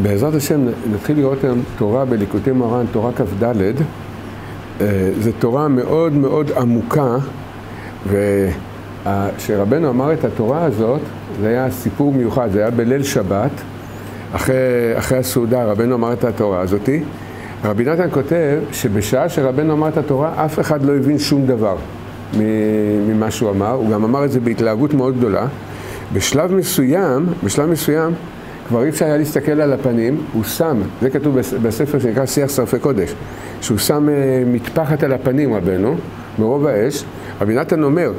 בעזרת השם נתחיל לראות היום תורה בליקוטי מרן, תורה כ"ד. אה, זו תורה מאוד מאוד עמוקה, וכשרבנו אמר את התורה הזאת, זה היה סיפור מיוחד, זה היה בליל שבת, אחרי, אחרי הסעודה רבנו אמר את התורה הזאתי. רבי נתן כותב שבשעה שרבנו אמר את התורה, אף אחד לא הבין שום דבר ממה שהוא אמר, הוא גם אמר את זה בהתלהבות מאוד גדולה. בשלב מסוים, בשלב מסוים, כבר אי אפשר היה להסתכל על הפנים, הוא שם, זה כתוב בספר שנקרא שיח שרפי קודש, שהוא שם אה, מטפחת על הפנים רבנו, מרוב האש, רבי נתן אומר,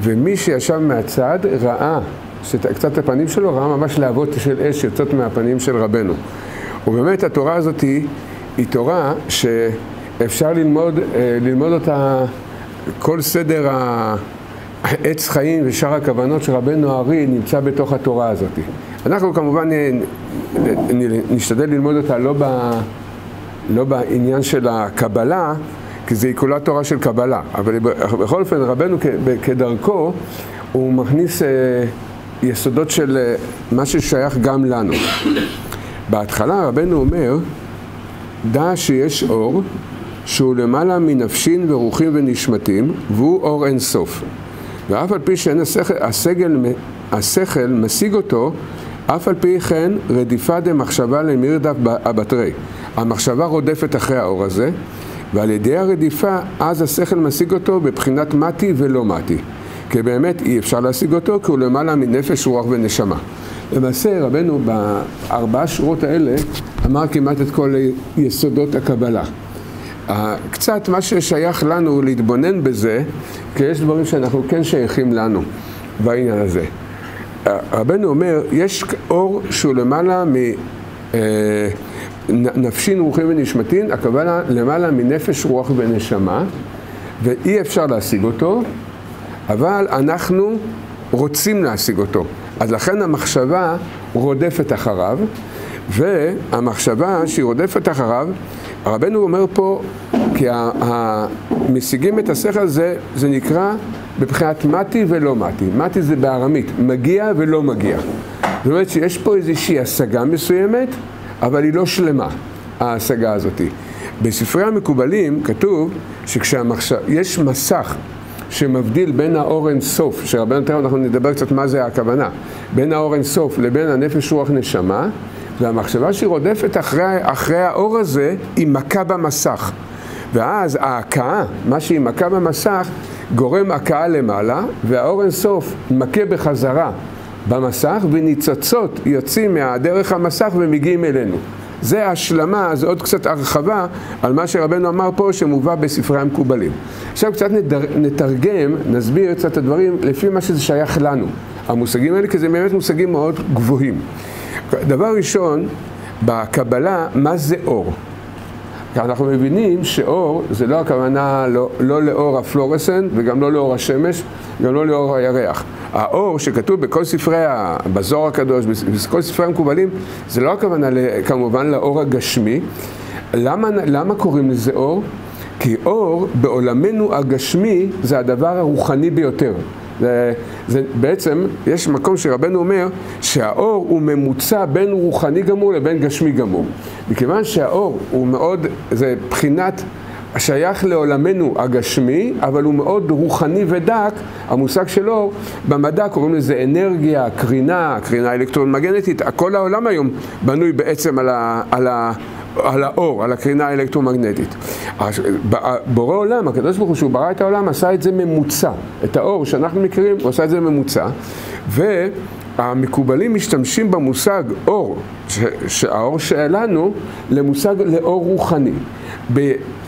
ומי שישב מהצד ראה שקצת הפנים שלו, ראה ממש להבות של אש שיוצאות מהפנים של רבנו. ובאמת התורה הזאת היא, היא תורה שאפשר ללמוד, אה, ללמוד אותה, כל סדר העץ חיים ושאר הכוונות של רבנו הארי נמצא בתוך התורה הזאת. אנחנו כמובן אה, נשתדל ללמוד אותה לא, ב, לא בעניין של הקבלה, כי זה כולה תורה של קבלה, אבל בכל אופן רבנו כדרכו הוא מכניס אה, יסודות של אה, מה ששייך גם לנו. בהתחלה רבנו אומר, דע שיש אור שהוא למעלה מנפשין ורוחים ונשמתים, והוא אור אין סוף. ואף על פי שאין השכל, הסגל, השכל משיג אותו, אף על פי כן רדיפה דמחשבה למירדף אבטרי. המחשבה רודפת אחרי האור הזה, ועל ידי הרדיפה אז השכל משיג אותו בבחינת מתי ולא מתי. כי באמת אי אפשר להשיג אותו כי הוא למעלה מנפש, רוח ונשמה. למעשה רבנו בארבעה שורות האלה אמר כמעט את כל יסודות הקבלה. קצת מה ששייך לנו להתבונן בזה, כי יש דברים שאנחנו כן שייכים לנו בעניין הזה. רבנו אומר, יש אור שהוא למעלה מנפשין, אה, רוחים ונשמתין, הכוונה למעלה מנפש, רוח ונשמה, ואי אפשר להשיג אותו, אבל אנחנו רוצים להשיג אותו. אז לכן המחשבה רודפת אחריו, והמחשבה שהיא רודפת אחריו, רבנו אומר פה, כי המשיגים את השכל הזה, זה נקרא בבחינת מתי ולא מתי. מתי זה בארמית, מגיע ולא מגיע. זאת אומרת שיש פה איזושהי השגה מסוימת, אבל היא לא שלמה, ההשגה הזאת. בספרי המקובלים כתוב שכשיש מסך שמבדיל בין האור אין סוף, שרבנו תכף אנחנו נדבר קצת מה זה הכוונה, בין האור אין סוף לבין הנפש רוח נשמה, והמחשבה שהיא רודפת אחרי, אחרי האור הזה היא מכה במסך. ואז ההכאה, מה שהיא מכה במסך, גורם הכאה למעלה, והאור אין סוף מכה בחזרה במסך, וניצוצות יוצאים מהדרך המסך ומגיעים אלינו. זה השלמה, זה עוד קצת הרחבה על מה שרבנו אמר פה שמובא בספרי המקובלים. עכשיו קצת נדר, נתרגם, נסביר קצת את הדברים לפי מה שזה שייך לנו, המושגים האלה, כי זה באמת מושגים מאוד גבוהים. דבר ראשון, בקבלה, מה זה אור? אנחנו מבינים שאור זה לא הכוונה לא, לא לאור הפלורסנט וגם לא לאור השמש, גם לא לאור הירח. האור שכתוב בכל ספרי, בזוהר הקדוש, בכל ספרי המקובלים, זה לא הכוונה כמובן לאור הגשמי. למה, למה קוראים לזה אור? כי אור בעולמנו הגשמי זה הדבר הרוחני ביותר. זה, זה בעצם, יש מקום שרבנו אומר שהאור הוא ממוצע בין רוחני גמור לבין גשמי גמור. מכיוון שהאור הוא מאוד, זה בחינת שייך לעולמנו הגשמי, אבל הוא מאוד רוחני ודק, המושג של אור, במדע קוראים לזה אנרגיה, קרינה, קרינה אלקטרומגנטית, כל העולם היום בנוי בעצם על, ה, על, ה, על האור, על הקרינה האלקטרומגנטית. בורא עולם, הקדוש ברוך הוא, שהוא ברא את העולם, עשה את זה ממוצע. את האור שאנחנו מכירים, הוא עשה את זה ממוצע. והמקובלים משתמשים במושג אור, שהאור שלנו, למושג לאור רוחני.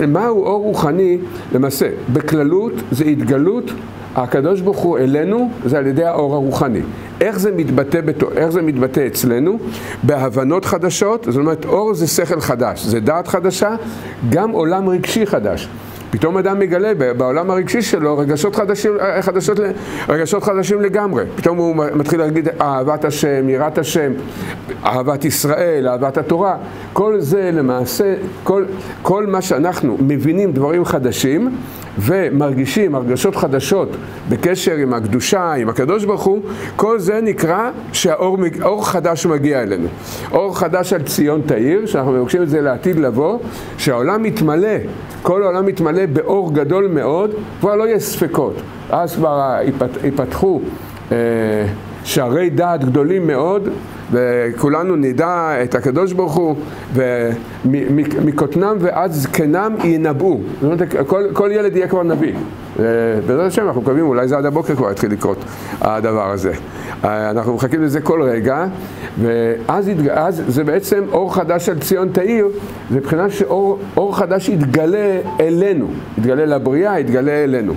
מהו אור רוחני? למעשה, בכללות זה התגלות הקדוש ברוך הוא אלינו זה על ידי האור הרוחני. איך זה מתבטא, בתו, איך זה מתבטא אצלנו? בהבנות חדשות, זאת אומרת אור זה שכל חדש, זה דעת חדשה, גם עולם רגשי חדש. פתאום אדם מגלה בעולם הרגשי שלו רגשות חדשים, חדשות, רגשות חדשים לגמרי. פתאום הוא מתחיל להגיד אהבת השם, יראת השם, אהבת ישראל, אהבת התורה. כל זה למעשה, כל, כל מה שאנחנו מבינים דברים חדשים ומרגישים הרגשות חדשות בקשר עם הקדושה, עם הקדוש ברוך הוא, כל זה נקרא שהאור חדש מגיע אלינו. אור חדש על ציון תאיר, שאנחנו מבקשים את זה לעתיד לבוא, שהעולם מתמלא, כל העולם מתמלא באור גדול מאוד, כבר לא יהיה ספקות. אז כבר ייפתחו אה, שערי דעת גדולים מאוד, וכולנו נדע את הקדוש ברוך הוא, ומקוטנם ועד זקנם ינבאו. זאת אומרת, כל, כל ילד יהיה כבר נביא. בעזרת השם אנחנו מקווים, אולי זה עד הבוקר כבר יתחיל לקרות הדבר הזה. אנחנו מחכים לזה כל רגע, ואז אז זה בעצם אור חדש על ציון תאיר, זה מבחינה שאור חדש יתגלה אלינו, יתגלה לבריאה, יתגלה אלינו.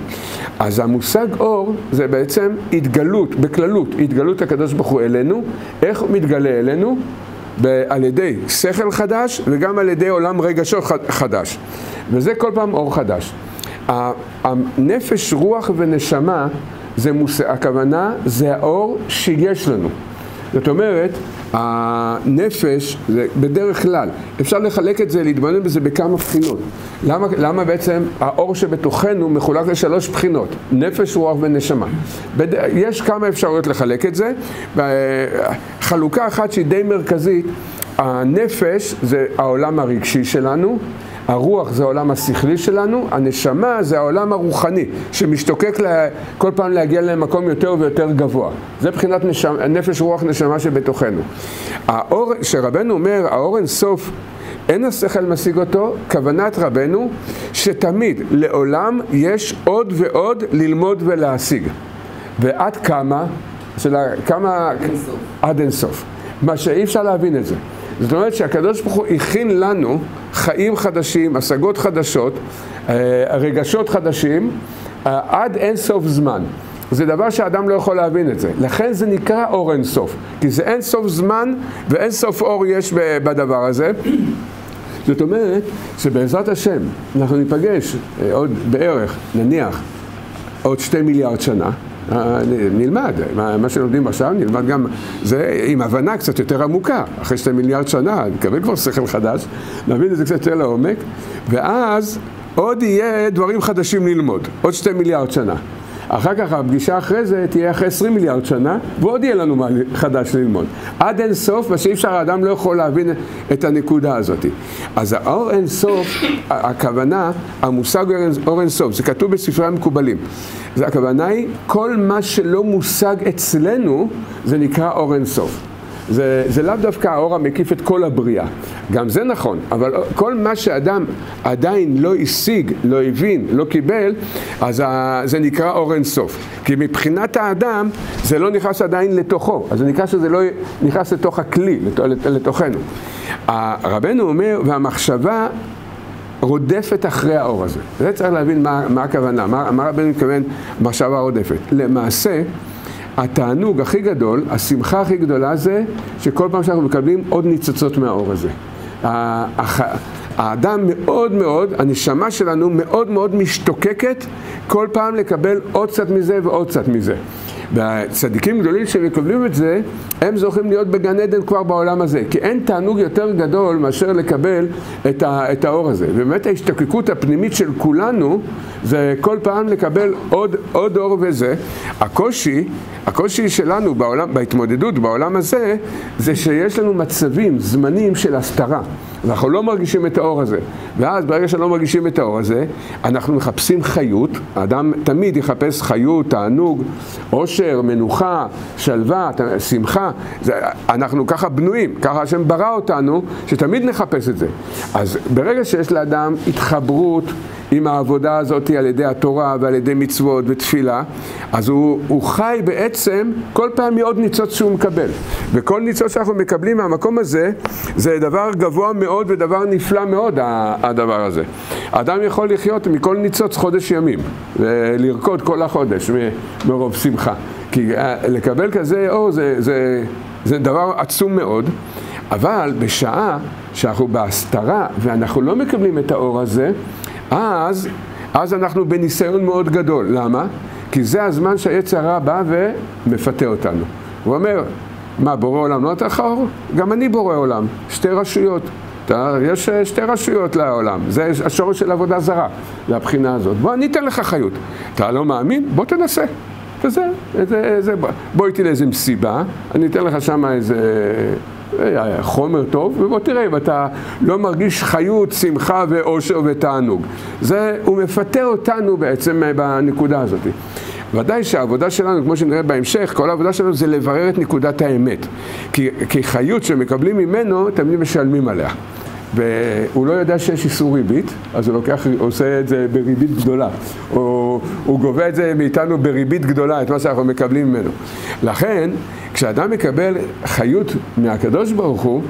אז המושג אור זה בעצם התגלות, בכללות, התגלות הקדוש ברוך הוא אלינו, איך הוא מתגלה אלינו? על ידי שכל חדש וגם על ידי עולם רגשות חדש. וזה כל פעם אור חדש. הנפש, רוח ונשמה, זה מוס... הכוונה זה האור שיש לנו. זאת אומרת, הנפש, זה בדרך כלל, אפשר לחלק את זה, להתבונן בזה בכמה בחינות. למה, למה בעצם האור שבתוכנו מחולק לשלוש בחינות? נפש, רוח ונשמה. בד... יש כמה אפשרויות לחלק את זה. חלוקה אחת שהיא די מרכזית, הנפש זה העולם הרגשי שלנו, הרוח זה העולם השכלי שלנו, הנשמה זה העולם הרוחני, שמשתוקק לה, כל פעם להגיע למקום יותר ויותר גבוה. זה מבחינת נשמה, נפש רוח נשמה שבתוכנו. האור, שרבנו אומר, האור אין סוף, אין השכל משיג אותו, כוונת רבנו, שתמיד, לעולם, יש עוד ועוד ללמוד ולהשיג. ועד כמה? של כמה... עד אינסוף. עד אינסוף. מה שאי אפשר להבין את זה. זאת אומרת שהקדוש ברוך הוא הכין לנו חיים חדשים, השגות חדשות, אה, רגשות חדשים, אה, עד אין סוף זמן. זה דבר שאדם לא יכול להבין את זה. לכן זה נקרא אור אין סוף. כי זה אין סוף זמן ואין סוף אור יש בדבר הזה. זאת אומרת שבעזרת השם אנחנו ניפגש אה, עוד בערך, נניח, עוד שתי מיליארד שנה. אה, נלמד, מה שלומדים עכשיו נלמד גם, זה עם הבנה קצת יותר עמוקה, אחרי שתי מיליארד שנה, נקבל כבר שכל חדש, נבין את זה קצת יותר לעומק, ואז עוד יהיה דברים חדשים ללמוד, עוד שתי מיליארד שנה. אחר כך הפגישה אחרי זה תהיה אחרי 20 מיליארד שנה, ועוד יהיה לנו מה חדש ללמוד. עד אין סוף, מה שאי אפשר, האדם לא יכול להבין את הנקודה הזאת. אז האור אין סוף, הכוונה, המושג אור אין סוף, זה כתוב בספרי המקובלים. הכוונה היא, כל מה שלא מושג אצלנו, זה נקרא אור אין סוף. זה, זה לאו דווקא האור המקיף את כל הבריאה. גם זה נכון, אבל כל מה שאדם עדיין לא השיג, לא הבין, לא קיבל, אז זה נקרא אור אין סוף. כי מבחינת האדם זה לא נכנס עדיין לתוכו, אז זה נקרא שזה לא נכנס לתוך הכלי, לתוכנו. רבנו אומר, והמחשבה רודפת אחרי האור הזה. זה צריך להבין מה, מה הכוונה, מה, מה רבנו מתכוון מחשבה רודפת. למעשה, התענוג הכי גדול, השמחה הכי גדולה זה שכל פעם שאנחנו מקבלים עוד ניצוצות מהאור הזה. האדם מאוד מאוד, הנשמה שלנו מאוד מאוד משתוקקת כל פעם לקבל עוד קצת מזה ועוד קצת מזה. והצדיקים גדולים שמקבלים את זה, הם זוכים להיות בגן עדן כבר בעולם הזה. כי אין תענוג יותר גדול מאשר לקבל את, ה, את האור הזה. ובאמת ההשתקקות הפנימית של כולנו, זה כל פעם לקבל עוד, עוד אור וזה. הקושי, הקושי שלנו בעולם, בהתמודדות בעולם הזה, זה שיש לנו מצבים, זמנים של הסתרה. אנחנו לא מרגישים את האור הזה. ואז ברגע שלא מרגישים את האור הזה, אנחנו מחפשים חיות, האדם תמיד יחפש חיות, תענוג, עושר, מנוחה, שלווה, שמחה. זה, אנחנו ככה בנויים, ככה השם ברא אותנו, שתמיד נחפש את זה. אז ברגע שיש לאדם התחברות עם העבודה הזאת על ידי התורה ועל ידי מצוות ותפילה, אז הוא, הוא חי בעצם כל פעם מעוד ניצוץ שהוא מקבל. וכל ניצוץ שאנחנו מקבלים מהמקום הזה, זה דבר גבוה מאוד ודבר נפלא מאוד, הדבר הזה. אדם יכול לחיות מכל ניצוץ חודש ימים, ולרקוד כל החודש מרוב שמחה. כי אה, לקבל כזה אור זה, זה, זה דבר עצום מאוד, אבל בשעה שאנחנו בהסתרה ואנחנו לא מקבלים את האור הזה, אז, אז אנחנו בניסיון מאוד גדול. למה? כי זה הזמן שהעץ הרע בא ומפתה אותנו. הוא אומר, מה, בורא עולם לא נתן לך אור? גם אני בורא עולם. שתי רשויות. יש שתי רשויות לעולם, זה השורש של עבודה זרה, לבחינה הזאת. בוא, אני אתן לך חיות. אתה לא מאמין? בוא תנסה. וזה, זה, זה, בוא איתי לאיזה מסיבה, אני אתן לך שם איזה אה, חומר טוב, ובוא תראה אם אתה לא מרגיש חיות, שמחה ואושר ותענוג. זה, הוא מפטר אותנו בעצם אה, בנקודה הזאת. ודאי שהעבודה שלנו, כמו שנראה בהמשך, כל העבודה שלנו זה לברר את נקודת האמת. כי, כי חיות שמקבלים ממנו, תמיד משלמים עליה. והוא לא יודע שיש איסור ריבית, אז הוא לוקח, עושה את זה בריבית גדולה. או הוא גובה את זה מאיתנו בריבית גדולה, את מה שאנחנו מקבלים ממנו. לכן, כשאדם מקבל חיות מהקדוש ברוך הוא,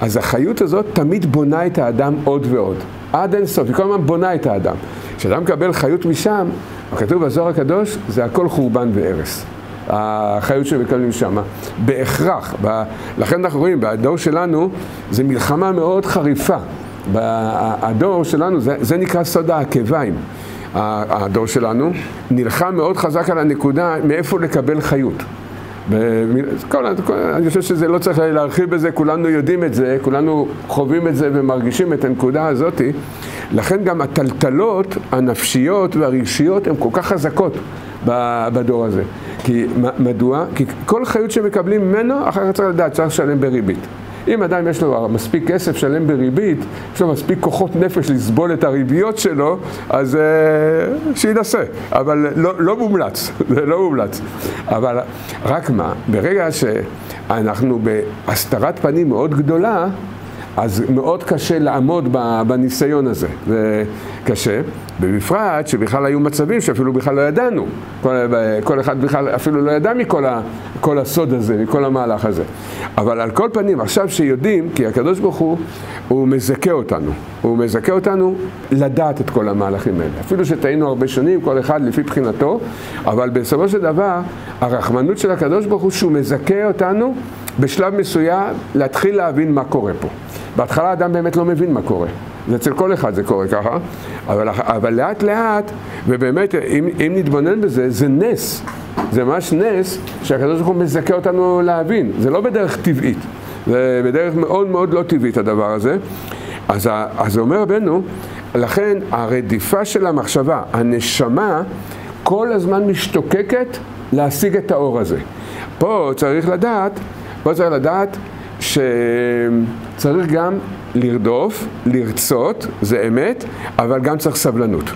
אז החיות הזאת תמיד בונה את האדם עוד ועוד. עד אין סוף, היא כל הזמן בונה את האדם. כשאדם מקבל חיות משם, הכתוב בזוהר הקדוש, זה הכל חורבן והרס. החיות שמקבלים שם, בהכרח. ב... לכן אנחנו רואים, בדור שלנו זה מלחמה מאוד חריפה. הדור שלנו, זה, זה נקרא סוד העקביים. הדור שלנו נלחם מאוד חזק על הנקודה מאיפה לקבל חיות. כל, כל, אני חושב שזה לא צריך להרחיב בזה, כולנו יודעים את זה, כולנו חווים את זה ומרגישים את הנקודה הזאת. לכן גם הטלטלות הנפשיות והרגשיות הן כל כך חזקות בדור הזה. כי מדוע? כי כל חיות שמקבלים ממנו, אחר כך צריך לדעת, צריך לשלם בריבית. אם אדם יש לו מספיק כסף שלם בריבית, יש לו מספיק כוחות נפש לסבול את הריביות שלו, אז uh, שינסה. אבל לא, לא מומלץ, זה לא מומלץ. אבל רק מה, ברגע שאנחנו בהסתרת פנים מאוד גדולה, אז מאוד קשה לעמוד בניסיון הזה, זה קשה, ובפרט שבכלל היו מצבים שאפילו בכלל לא ידענו, כל, אחד בכלל אפילו לא ידע מכל הסוד הזה, מכל המהלך הזה. אבל על כל פנים, עכשיו שיודעים, כי הקדוש ברוך הוא, הוא מזכה אותנו, הוא מזכה אותנו לדעת את כל המהלכים האלה. אפילו שטעינו הרבה שנים, כל אחד לפי בחינתו, אבל בסופו של דבר, הרחמנות של הקדוש ברוך הוא שהוא מזכה אותנו בשלב מסוים להתחיל להבין מה קורה פה. בהתחלה אדם באמת לא מבין מה קורה. זה אצל כל אחד זה קורה ככה, אבל, אבל לאט לאט, ובאמת, אם, אם נתבונן בזה, זה נס. זה ממש נס שהקדוש ברוך הוא מזכה אותנו להבין. זה לא בדרך טבעית, זה בדרך מאוד מאוד לא טבעית הדבר הזה. אז, אז אומר רבנו, לכן הרדיפה של המחשבה, הנשמה, כל הזמן משתוקקת להשיג את האור הזה. פה צריך לדעת, פה צריך לדעת שצריך גם לרדוף, לרצות, זה אמת, אבל גם צריך סבלנות.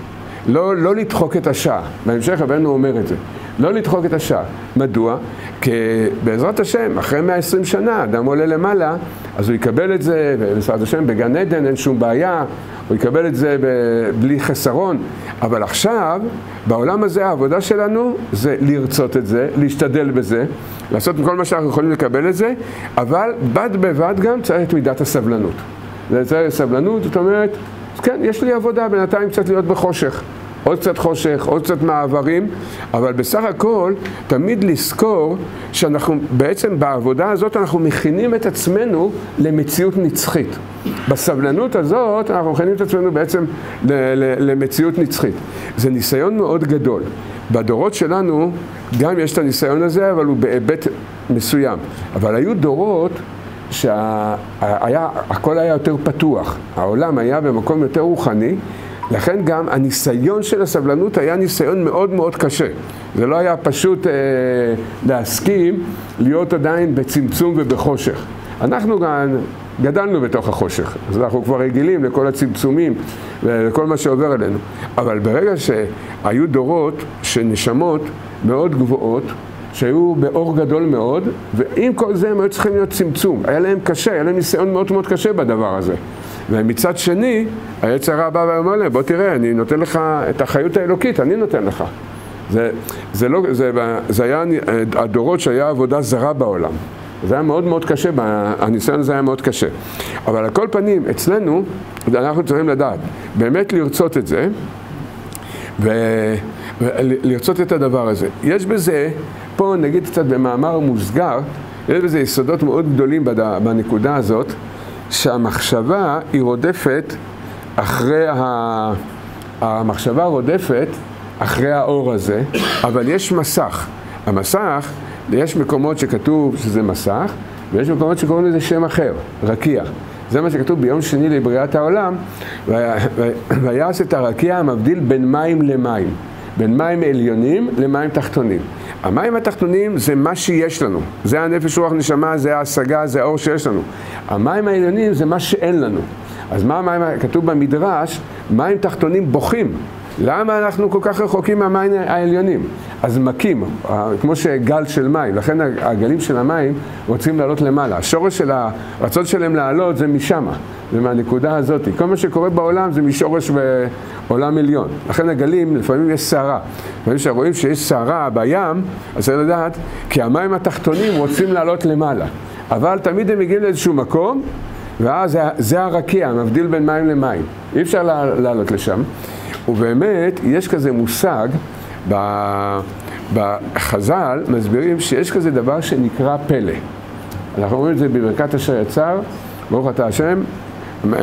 לא, לא לדחוק את השעה, בהמשך רבנו אומר את זה. לא לדחוק את השעה. מדוע? כי בעזרת השם, אחרי 120 שנה, אדם עולה למעלה, אז הוא יקבל את זה, בעזרת השם, בגן עדן אין שום בעיה, הוא יקבל את זה בלי חסרון. אבל עכשיו, בעולם הזה העבודה שלנו זה לרצות את זה, להשתדל בזה, לעשות כל מה שאנחנו יכולים לקבל את זה, אבל בד בבד גם צריך את מידת הסבלנות. זה צריך סבלנות, זאת אומרת, כן, יש לי עבודה בינתיים קצת להיות בחושך. עוד קצת חושך, עוד קצת מעברים, אבל בסך הכל תמיד לזכור שאנחנו בעצם בעבודה הזאת אנחנו מכינים את עצמנו למציאות נצחית. בסבלנות הזאת אנחנו מכינים את עצמנו בעצם למציאות נצחית. זה ניסיון מאוד גדול. בדורות שלנו גם יש את הניסיון הזה, אבל הוא בהיבט מסוים. אבל היו דורות שהכל היה יותר פתוח, העולם היה במקום יותר רוחני, לכן גם הניסיון של הסבלנות היה ניסיון מאוד מאוד קשה. זה לא היה פשוט אה, להסכים להיות עדיין בצמצום ובחושך. אנחנו גם גדלנו בתוך החושך, אז אנחנו כבר רגילים לכל הצמצומים ולכל מה שעובר עלינו. אבל ברגע שהיו דורות של נשמות מאוד גבוהות, שהיו באור גדול מאוד, ועם כל זה הם היו צריכים להיות צמצום. היה להם קשה, היה להם ניסיון מאוד מאוד קשה בדבר הזה. ומצד שני, היצר הרע בא ואומר להם, בוא תראה, אני נותן לך את החיות האלוקית, אני נותן לך. זה, זה, לא, זה, זה היה הדורות שהיה עבודה זרה בעולם. זה היה מאוד מאוד קשה, הניסיון הזה היה מאוד קשה. אבל על כל פנים, אצלנו, אנחנו צריכים לדעת, באמת לרצות את זה, ולרצות את הדבר הזה. יש בזה, פה נגיד קצת במאמר מוסגר, יש בזה יסודות מאוד גדולים בנקודה הזאת. שהמחשבה היא רודפת אחרי ה... המחשבה רודפת אחרי האור הזה, אבל יש מסך. המסך, יש מקומות שכתוב שזה מסך, ויש מקומות שקוראים לזה שם אחר, רקיע. זה מה שכתוב ביום שני לבריאת העולם, ויעש את הרקיע המבדיל בין מים למים, בין מים עליונים למים תחתונים. המים התחתונים זה מה שיש לנו, זה הנפש רוח נשמה, זה ההשגה, זה האור שיש לנו. המים העליונים זה מה שאין לנו. אז מה המים, כתוב במדרש, מים תחתונים בוכים. למה אנחנו כל כך רחוקים מהמים העליונים? אז מכים, כמו שגל של מים, לכן הגלים של המים רוצים לעלות למעלה. השורש של הרצון שלהם לעלות זה משמה, זה מהנקודה הזאת. כל מה שקורה בעולם זה משורש בעולם עליון. לכן הגלים, לפעמים יש סערה. לפעמים כשרואים שיש סערה בים, אז צריך לדעת, כי המים התחתונים רוצים לעלות למעלה. אבל תמיד הם מגיעים לאיזשהו מקום, ואז זה הרקיע, מבדיל בין מים למים. אי אפשר לעלות לשם. ובאמת, יש כזה מושג, בחז"ל מסבירים שיש כזה דבר שנקרא פלא. אנחנו אומרים את זה בברכת אשר יצר, ברוך אתה השם, אה,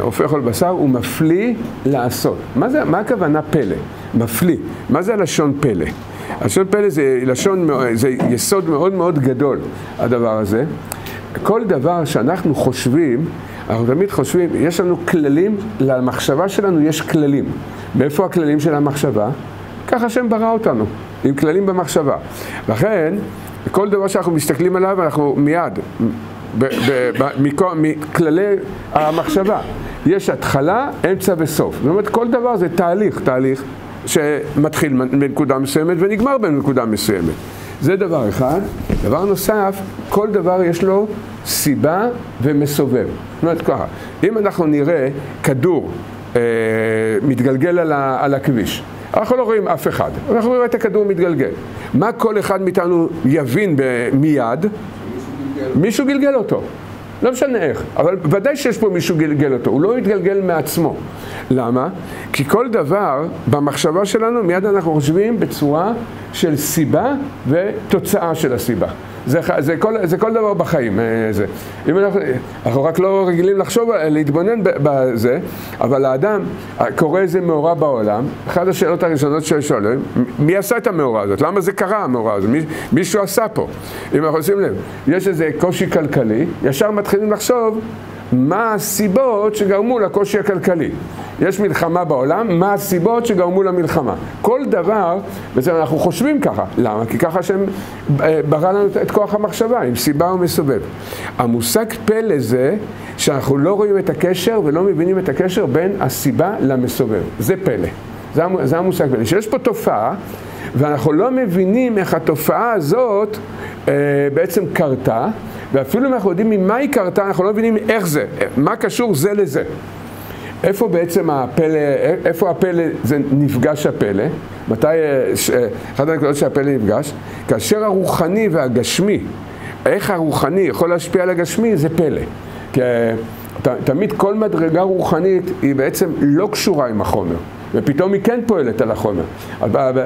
הופך כל בשר, הוא מפליא לעשות. מה, זה, מה הכוונה פלא? מפליא. מה זה הלשון פלא? הלשון פלא זה לשון, זה יסוד מאוד מאוד גדול, הדבר הזה. כל דבר שאנחנו חושבים, אנחנו תמיד חושבים, יש לנו כללים, למחשבה שלנו יש כללים. מאיפה הכללים של המחשבה? ככה השם ברא אותנו, עם כללים במחשבה. לכן, כל דבר שאנחנו מסתכלים עליו, אנחנו מיד, מכללי המחשבה. יש התחלה, אמצע וסוף. זאת אומרת, כל דבר זה תהליך, תהליך שמתחיל בנקודה מסוימת ונגמר בנקודה מסוימת. זה דבר אחד. דבר נוסף, כל דבר יש לו סיבה ומסובב. זאת אומרת ככה, אם אנחנו נראה כדור אה, מתגלגל על, ה, על הכביש, אנחנו לא רואים אף אחד, אנחנו רואים את הכדור מתגלגל. מה כל אחד מאיתנו יבין מיד? מישהו גלגל אותו. לא משנה איך, אבל ודאי שיש פה מישהו גלגל אותו, הוא לא יתגלגל מעצמו. למה? כי כל דבר במחשבה שלנו מיד אנחנו חושבים בצורה של סיבה ותוצאה של הסיבה. זה, זה, כל, זה כל דבר בחיים. אה, זה. אם אנחנו, אנחנו רק לא רגילים לחשוב, להתבונן בזה, אבל האדם, קורה איזה מאורע בעולם, אחת השאלות הראשונות ששואלים, מי עשה את המאורע הזאת? למה זה קרה המאורע הזה? מי, מישהו עשה פה. אם אנחנו עושים לב, יש איזה קושי כלכלי, ישר מתחילים לחשוב מה הסיבות שגרמו לקושי הכלכלי. יש מלחמה בעולם, מה הסיבות שגרמו למלחמה. כל דבר, בעצם אנחנו חושבים ככה. למה? כי ככה השם אה, ברא לנו את כוח המחשבה, עם סיבה ומסובב. המושג פלא זה שאנחנו לא רואים את הקשר ולא מבינים את הקשר בין הסיבה למסובב. זה פלא. זה, זה המושג פלא. שיש פה תופעה, ואנחנו לא מבינים איך התופעה הזאת אה, בעצם קרתה. ואפילו אם אנחנו יודעים ממה היא קרתה, אנחנו לא מבינים איך זה, מה קשור זה לזה. איפה בעצם הפלא, איפה הפלא, זה נפגש הפלא? מתי, אחת הנקודות שהפלא נפגש? כאשר הרוחני והגשמי, איך הרוחני יכול להשפיע על הגשמי, זה פלא. כי ת, תמיד כל מדרגה רוחנית היא בעצם לא קשורה עם החומר. ופתאום היא כן פועלת על החומר.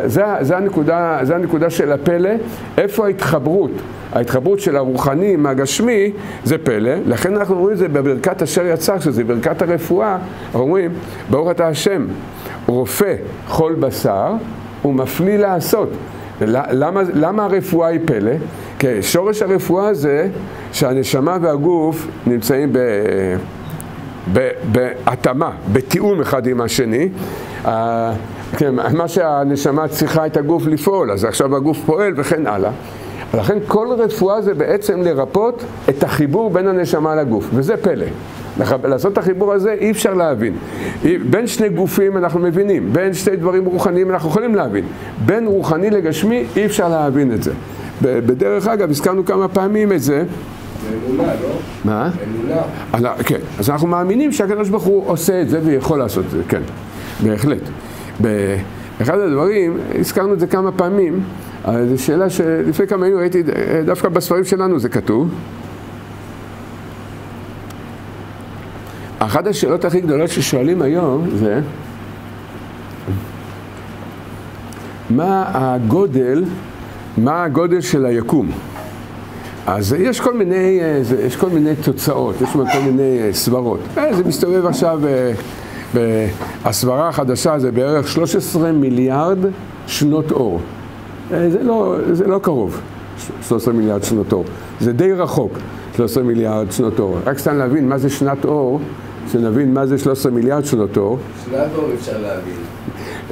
זה, זה, הנקודה, זה הנקודה של הפלא, איפה ההתחברות? ההתחברות של הרוחני עם הגשמי זה פלא, לכן אנחנו רואים את זה בברכת אשר יצא, שזה ברכת הרפואה, אומרים, ברוך אתה השם, רופא כל בשר ומפליא לעשות. למה, למה הרפואה היא פלא? כי שורש הרפואה זה שהנשמה והגוף נמצאים ב... בהתאמה, בתיאום אחד עם השני. כן, מה שהנשמה צריכה את הגוף לפעול, אז עכשיו הגוף פועל וכן הלאה. לכן כל רפואה זה בעצם לרפות את החיבור בין הנשמה לגוף, וזה פלא. לעשות את החיבור הזה אי אפשר להבין. בין שני גופים אנחנו מבינים, בין שתי דברים רוחניים אנחנו יכולים להבין. בין רוחני לגשמי אי אפשר להבין את זה. בדרך אגב, הזכרנו כמה פעמים את זה. אמונה, לא? מה? אמונה. כן, אז אנחנו מאמינים שהקדוש ברוך הוא עושה את זה ויכול לעשות את זה, כן, בהחלט. באחד הדברים, הזכרנו את זה כמה פעמים, זו שאלה שלפני כמה ימים ראיתי, דווקא בספרים שלנו זה כתוב. אחת השאלות הכי גדולות ששואלים היום זה מה הגודל, מה הגודל של היקום? אז יש כל מיני, יש כל מיני תוצאות, יש כל מיני סברות. אה, זה מסתובב עכשיו, הסברה החדשה זה בערך 13 מיליארד שנות אור. אה, זה לא, זה לא קרוב, 13 מיליארד שנות אור. זה די רחוק. 13 מיליארד שנות אור. רק סתם להבין מה זה שנת אור, שנבין מה זה 13 מיליארד שנות אור. שנת אור אפשר להבין.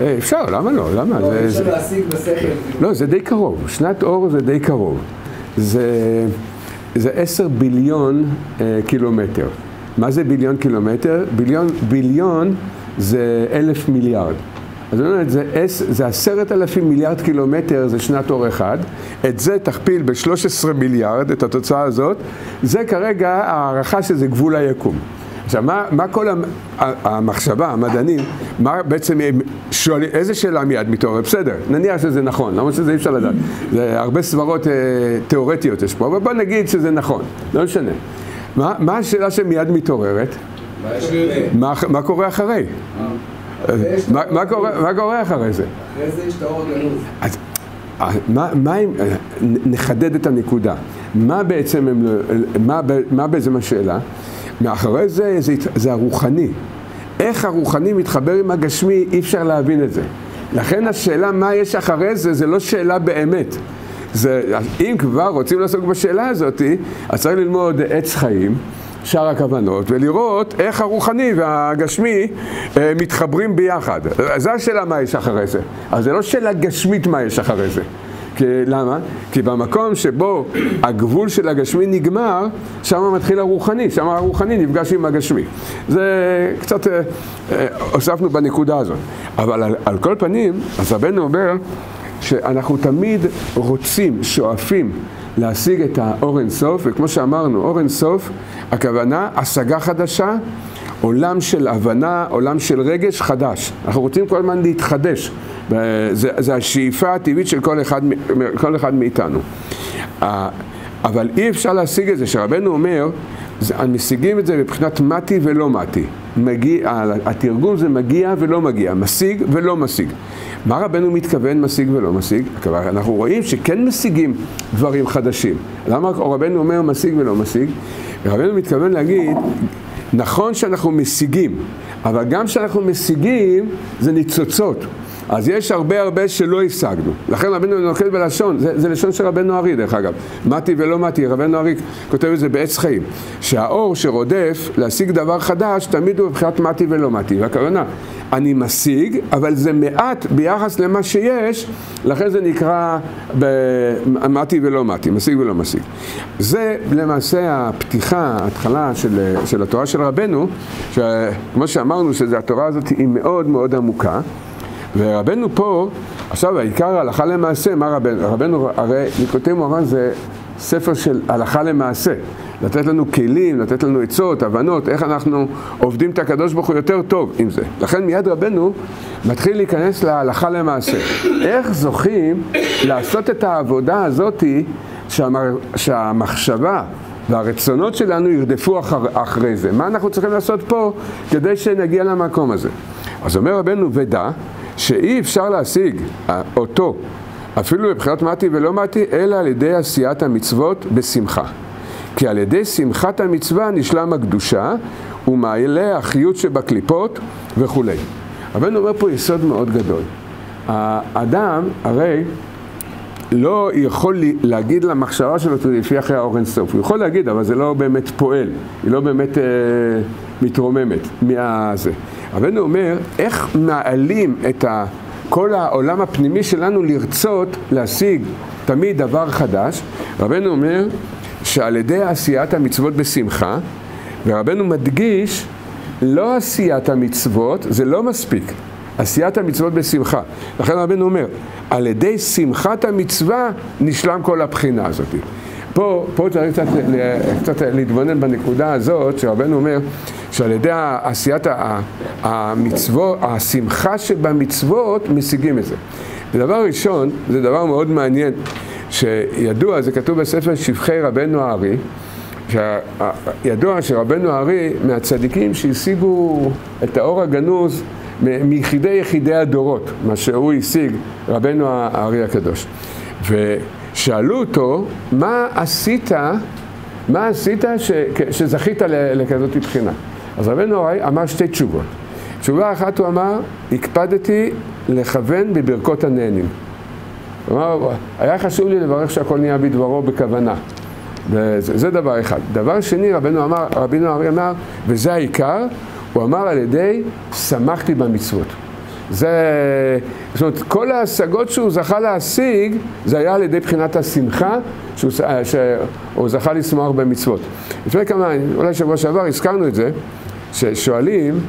אה, אפשר, למה לא? למה? לא, זה- אפשר זה- להשיג בשכל. לא, זה די קרוב. שנת אור זה די קרוב. זה, זה עשר ביליון אה, קילומטר. מה זה ביליון קילומטר? ביליון, ביליון זה אלף מיליארד. אז זאת אומרת, זה, זה עשרת אלפים מיליארד קילומטר, זה שנת אור אחד. את זה תכפיל ב-13 מיליארד, את התוצאה הזאת. זה כרגע הערכה שזה גבול היקום. עכשיו, מה, מה כל המ- המחשבה, המדענים, מה בעצם הם שואלים, איזה שאלה מיד מתעוררת? בסדר, נניח שזה נכון, למרות שזה אי אפשר לדעת. זה הרבה סברות אה, תיאורטיות יש פה, אבל בוא נגיד שזה נכון, לא משנה. מה, מה השאלה שמיד מתעוררת? מה? מה, קורה אחרי? יש את מה, מה, קורה, מה קורה אחרי זה? אחרי זה יש הגנוז. אז אה, מה, מה אה, נחדד את הנקודה. מה בעצם, הם, לא- מה, מה בעצם השאלה? מאחורי זה, זה, זה הרוחני. איך הרוחני מתחבר עם הגשמי, אי אפשר להבין את זה. לכן השאלה מה יש אחרי זה, זה לא שאלה באמת. זה, אם כבר רוצים לעסוק בשאלה הזאת, אז צריך ללמוד עץ חיים, שאר הכוונות, ולראות איך הרוחני והגשמי אה, מתחברים ביחד. זו השאלה מה יש אחרי זה. אז זה לא שאלה גשמית מה יש אחרי זה. כי, למה? כי במקום שבו הגבול של הגשמי נגמר, שם מתחיל הרוחני, שם הרוחני נפגש עם הגשמי. זה קצת אה, אה, הוספנו בנקודה הזאת. אבל על, על כל פנים, אז רבנו אומר שאנחנו תמיד רוצים, שואפים להשיג את האור אינסוף, וכמו שאמרנו, אור אינסוף, הכוונה השגה חדשה, עולם של הבנה, עולם של רגש חדש. אנחנו רוצים כל הזמן להתחדש. זה, זה השאיפה הטבעית של כל אחד, כל אחד מאיתנו. אבל אי אפשר להשיג את זה, שרבנו אומר, משיגים את זה מבחינת מתי ולא מתי. מגיע, התרגום זה מגיע ולא מגיע, משיג ולא משיג. מה רבנו מתכוון משיג ולא משיג? הכוונה, אנחנו רואים שכן משיגים דברים חדשים. למה רבנו אומר משיג ולא משיג? רבנו מתכוון להגיד, נכון שאנחנו משיגים, אבל גם כשאנחנו משיגים זה ניצוצות. אז יש הרבה הרבה שלא השגנו. לכן רבנו נוקט בלשון, זה, זה לשון של רבנו ארי דרך אגב. מתי ולא מתי, רבנו ארי כותב את זה בעץ חיים. שהאור שרודף להשיג דבר חדש, תמיד הוא מבחינת מתי ולא מתי. והכוונה, אני משיג, אבל זה מעט ביחס למה שיש, לכן זה נקרא מתי ולא מתי, משיג ולא משיג. זה למעשה הפתיחה, ההתחלה של, של התורה של רבנו, שכמו שאמרנו שזו התורה הזאת היא מאוד מאוד עמוקה. ורבנו פה, עכשיו העיקר הלכה למעשה, מה רבנו? רבנו הרי ליקוטי מוהר"ן זה ספר של הלכה למעשה. לתת לנו כלים, לתת לנו עצות, הבנות, איך אנחנו עובדים את הקדוש ברוך הוא יותר טוב עם זה. לכן מיד רבנו מתחיל להיכנס להלכה למעשה. איך זוכים לעשות את העבודה הזאתי שהמחשבה והרצונות שלנו ירדפו אחר, אחרי זה. מה אנחנו צריכים לעשות פה כדי שנגיע למקום הזה? אז אומר רבנו, ודע שאי אפשר להשיג אה, אותו, אפילו מבחינת מתי ולא מתי, אלא על ידי עשיית המצוות בשמחה. כי על ידי שמחת המצווה נשלם הקדושה ומעלה החיות שבקליפות וכולי. רבנו אומר פה יסוד מאוד גדול. האדם הרי לא יכול להגיד למחשבה שלו לפי אחרי האור אינסוף. הוא יכול להגיד, אבל זה לא באמת פועל, היא לא באמת אה, מתרוממת מהזה. רבנו אומר, איך מעלים את ה, כל העולם הפנימי שלנו לרצות להשיג תמיד דבר חדש? רבנו אומר שעל ידי עשיית המצוות בשמחה, ורבנו מדגיש לא עשיית המצוות, זה לא מספיק. עשיית המצוות בשמחה. לכן רבנו אומר, על ידי שמחת המצווה נשלם כל הבחינה הזאת. פה, פה צריך קצת, קצת להתבונן בנקודה הזאת, שרבנו אומר שעל ידי עשיית המצוות, השמחה שבמצוות, משיגים את זה. ודבר ראשון, זה דבר מאוד מעניין, שידוע, זה כתוב בספר שבחי רבנו הארי, שידוע שרבנו הארי מהצדיקים שהשיגו את האור הגנוז מיחידי יחידי הדורות, מה שהוא השיג, רבנו הארי הקדוש. ושאלו אותו, מה עשית, מה עשית ש, שזכית לכזאת בחינה? אז רבנו הארי אמר שתי תשובות. תשובה אחת הוא אמר, הקפדתי לכוון בברכות הנהנים. אמר, היה חשוב לי לברך שהכל נהיה בדברו בכוונה. וזה זה דבר אחד. דבר שני, רבנו אמר, רבינו אמר, וזה העיקר, הוא אמר על ידי שמחתי במצוות. זה, זאת אומרת, כל ההשגות שהוא זכה להשיג, זה היה על ידי בחינת השמחה, שהוא, שהוא זכה לשמוח במצוות. לפני כמה, אולי שבוע שעבר הזכרנו את זה, ששואלים,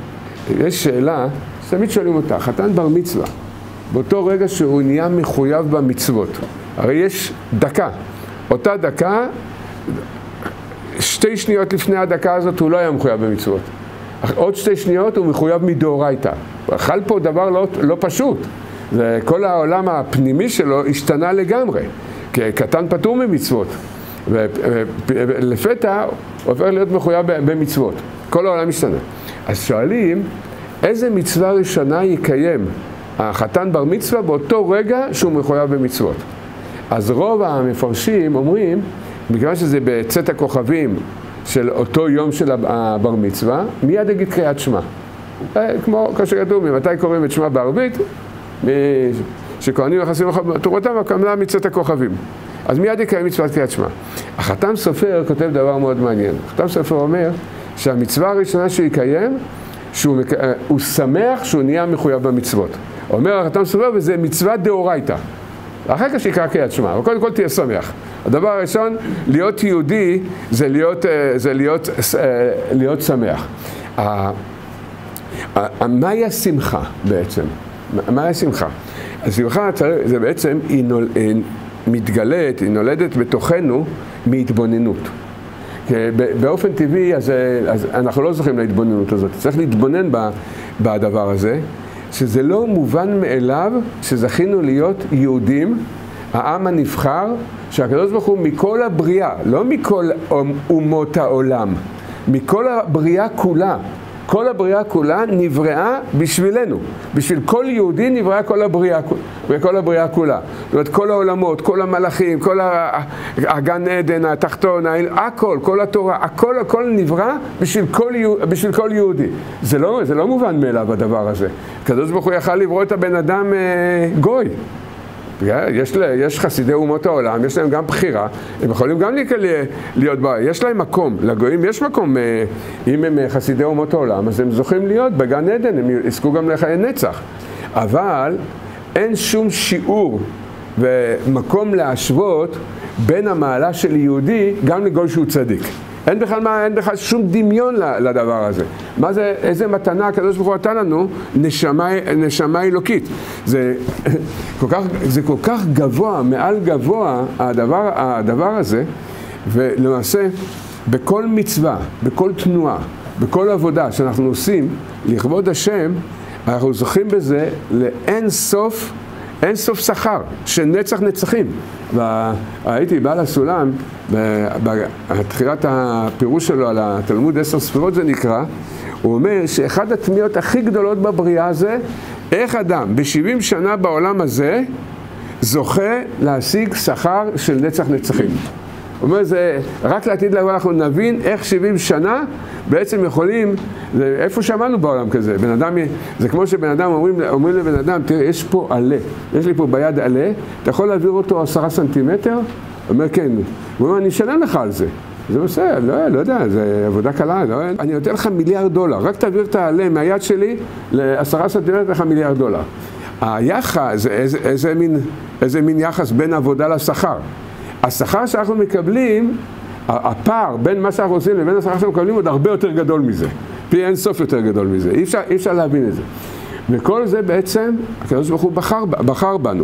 יש שאלה, תמיד שואלים אותה, חתן בר מצווה, באותו רגע שהוא נהיה מחויב במצוות, הרי יש דקה, אותה דקה, שתי שניות לפני הדקה הזאת הוא לא היה מחויב במצוות. עוד שתי שניות הוא מחויב מדאורייתא. חל פה דבר לא, לא פשוט. כל העולם הפנימי שלו השתנה לגמרי. קטן פטור ממצוות. ולפתע עובר להיות מחויב במצוות. כל העולם משתנה. אז שואלים, איזה מצווה ראשונה יקיים החתן בר מצווה באותו רגע שהוא מחויב במצוות? אז רוב המפרשים אומרים, מכיוון שזה בצאת הכוכבים של אותו יום של הבר מצווה, מיד יגיד קריאת שמע. אה, כמו כתוב, ממתי קוראים את שמע בערבית? שכהנים יחסים תורתם, הקמלה מצאת הכוכבים. אז מיד יקיים מצוות קריאת שמע. החתם סופר כותב דבר מאוד מעניין. החתם סופר אומר שהמצווה הראשונה שהוא יקיים, שהוא הוא שמח שהוא נהיה מחויב במצוות. אומר החתם סופר, וזה מצווה דאורייתא. אחר כך שיקרא קריאת שמע, אבל קודם כל תהיה שמח. הדבר הראשון, להיות יהודי זה להיות, אה, זה להיות, אה, להיות שמח. מהי השמחה בעצם? מהי השמחה? השמחה זה בעצם, היא נול, היא מתגלית, היא נולדת בתוכנו מהתבוננות. באופן טבעי, אז, אז אנחנו לא זוכים להתבוננות הזאת. צריך להתבונן בדבר הזה, שזה לא מובן מאליו שזכינו להיות יהודים, העם הנבחר, שהקדוש ברוך הוא מכל הבריאה, לא מכל אומות העולם, מכל הבריאה כולה. כל הבריאה כולה נבראה בשבילנו. בשביל כל יהודי נבראה כל הבריאה, וכל הבריאה כולה. זאת אומרת, כל העולמות, כל המלאכים, כל הגן עדן, התחתון, הכל, כל התורה, הכל, הכל נברא בשביל כל, בשביל כל יהודי. זה לא, זה לא מובן מאליו הדבר הזה. הקדוש ברוך הוא יכל לברוא את הבן אדם אה, גוי. יש, יש חסידי אומות העולם, יש להם גם בחירה, הם יכולים גם להיות, בה, יש להם מקום, לגויים יש מקום, אה, אם הם אה, חסידי אומות העולם, אז הם זוכים להיות בגן עדן, הם יזכו גם לחיי נצח. אבל אין שום שיעור ומקום להשוות בין המעלה של יהודי גם לגוי שהוא צדיק. אין בכלל, מה, אין בכלל שום דמיון לדבר הזה. מה זה, איזה מתנה הקדוש ברוך הוא נתן לנו? נשמה, נשמה אלוקית. זה כל, כך, זה כל כך גבוה, מעל גבוה, הדבר, הדבר הזה, ולמעשה, בכל מצווה, בכל תנועה, בכל עבודה שאנחנו עושים לכבוד השם, אנחנו זוכים בזה לאין סוף, אין סוף שכר, של נצח נצחים. והייתי בעל הסולם, בתחילת הפירוש שלו על התלמוד עשר ספירות זה נקרא, הוא אומר שאחד התמיהות הכי גדולות בבריאה זה איך אדם ב-70 שנה בעולם הזה זוכה להשיג שכר של נצח נצחים. הוא אומר, זה רק לעתיד לבוא אנחנו נבין איך 70 שנה בעצם יכולים, זה, איפה שמענו בעולם כזה? בן אדם, זה כמו שבן אדם אומרים, אומרים לבן אדם, תראה, יש פה עלה, יש לי פה ביד עלה, אתה יכול להעביר אותו עשרה סנטימטר? אומר, כן. הוא אומר, אני אשלם לך על זה. זה בסדר, לא, לא יודע, זה עבודה קלה, לא, אני נותן לך מיליארד דולר, רק תעביר את העלה מהיד שלי לעשרה סנטימטר לך מיליארד דולר. היחס, איזה, איזה, מין, איזה מין יחס בין עבודה לשכר. השכר שאנחנו מקבלים, הפער בין מה שאנחנו עושים לבין השכר שאנחנו מקבלים עוד הרבה יותר גדול מזה. פי אין סוף יותר גדול מזה. אי אפשר, אי אפשר להבין את זה. וכל זה בעצם, הקדוש ברוך הוא בחר, בחר בנו.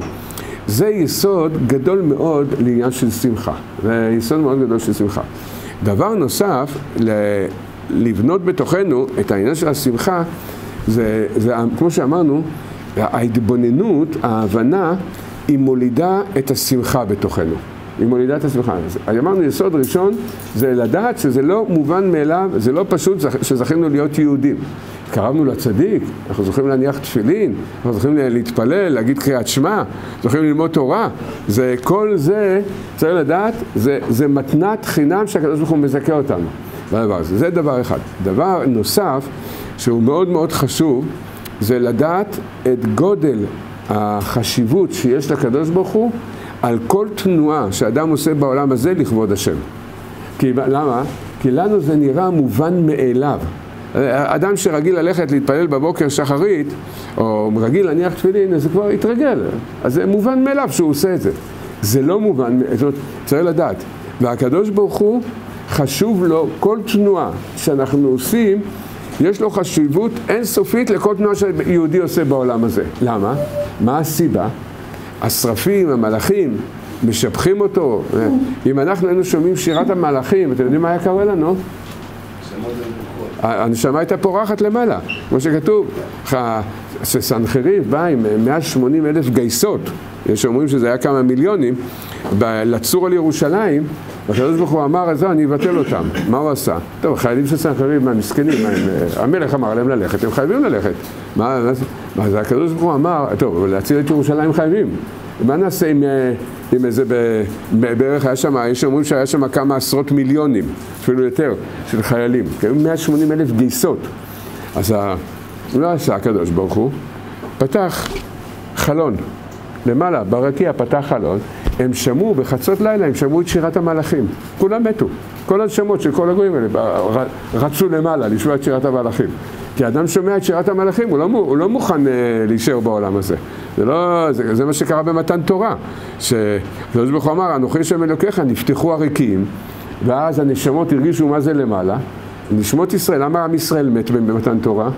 זה יסוד גדול מאוד לעניין של שמחה. זה יסוד מאוד גדול של שמחה. דבר נוסף, לבנות בתוכנו את העניין של השמחה, זה, זה כמו שאמרנו, ההתבוננות, ההבנה, היא מולידה את השמחה בתוכנו. היא מולידה את השמחה. אז אמרנו, יסוד ראשון זה לדעת שזה לא מובן מאליו, זה לא פשוט שזכינו להיות יהודים. התקרבנו לצדיק, אנחנו זוכים להניח תפילין, אנחנו זוכים להתפלל, להגיד קריאת שמע, זוכים ללמוד תורה. זה, כל זה, צריך לדעת, זה, זה מתנת חינם שהקדוש ברוך הוא מזכה אותנו. בדבר הזה. זה דבר אחד. דבר נוסף, שהוא מאוד מאוד חשוב, זה לדעת את גודל החשיבות שיש לקדוש ברוך הוא על כל תנועה שאדם עושה בעולם הזה לכבוד השם. כי, למה? כי לנו זה נראה מובן מאליו. אדם שרגיל ללכת להתפלל בבוקר שחרית, או רגיל להניח תפילין, אז זה כבר התרגל. אז זה מובן מאליו שהוא עושה את זה. זה לא מובן, זאת אומרת, צריך לדעת. והקדוש ברוך הוא, חשוב לו כל תנועה שאנחנו עושים, יש לו חשיבות אינסופית לכל תנועה שיהודי עושה בעולם הזה. למה? מה הסיבה? השרפים, המלאכים, משבחים אותו. אם אנחנו היינו שומעים שירת המלאכים, אתם יודעים מה היה קורה לנו? הנשמה הייתה פורחת למעלה, כמו שכתוב, שסנחריב בא עם 180 אלף גייסות, יש אומרים שזה היה כמה מיליונים, לצור על ירושלים, והקדוש ברוך הוא אמר, זהו, אני אבטל אותם. מה הוא עשה? טוב, חיילים סנחריב, מה, מסכנים, המלך אמר להם ללכת, הם חייבים ללכת. מה, מה זה? הקדוש ברוך הוא אמר, טוב, להציל את ירושלים חייבים. מה נעשה עם, עם איזה, בערך היה שם, יש אומרים שהיה שם כמה עשרות מיליונים, אפילו יותר, של חיילים, כן? 180 אלף גייסות. אז. לא עשה הקדוש ברוך הוא, פתח חלון, למעלה, ברקיע פתח חלון, הם שמעו בחצות לילה, הם שמעו את שירת המלאכים, כולם מתו, כל הנשמות של כל הגויים האלה רצו למעלה לשמוע את שירת המלאכים. כי אדם שומע את שירת המלאכים, הוא לא, הוא לא מוכן אה, להישאר בעולם הזה. זה לא, זה, זה מה שקרה במתן תורה, שקדוש ברוך הוא אמר, אנוכי השם אלוקיך, נפתחו הריקים, ואז הנשמות הרגישו מה זה למעלה. נשמות ישראל, למה עם ישראל מת במתן תורה?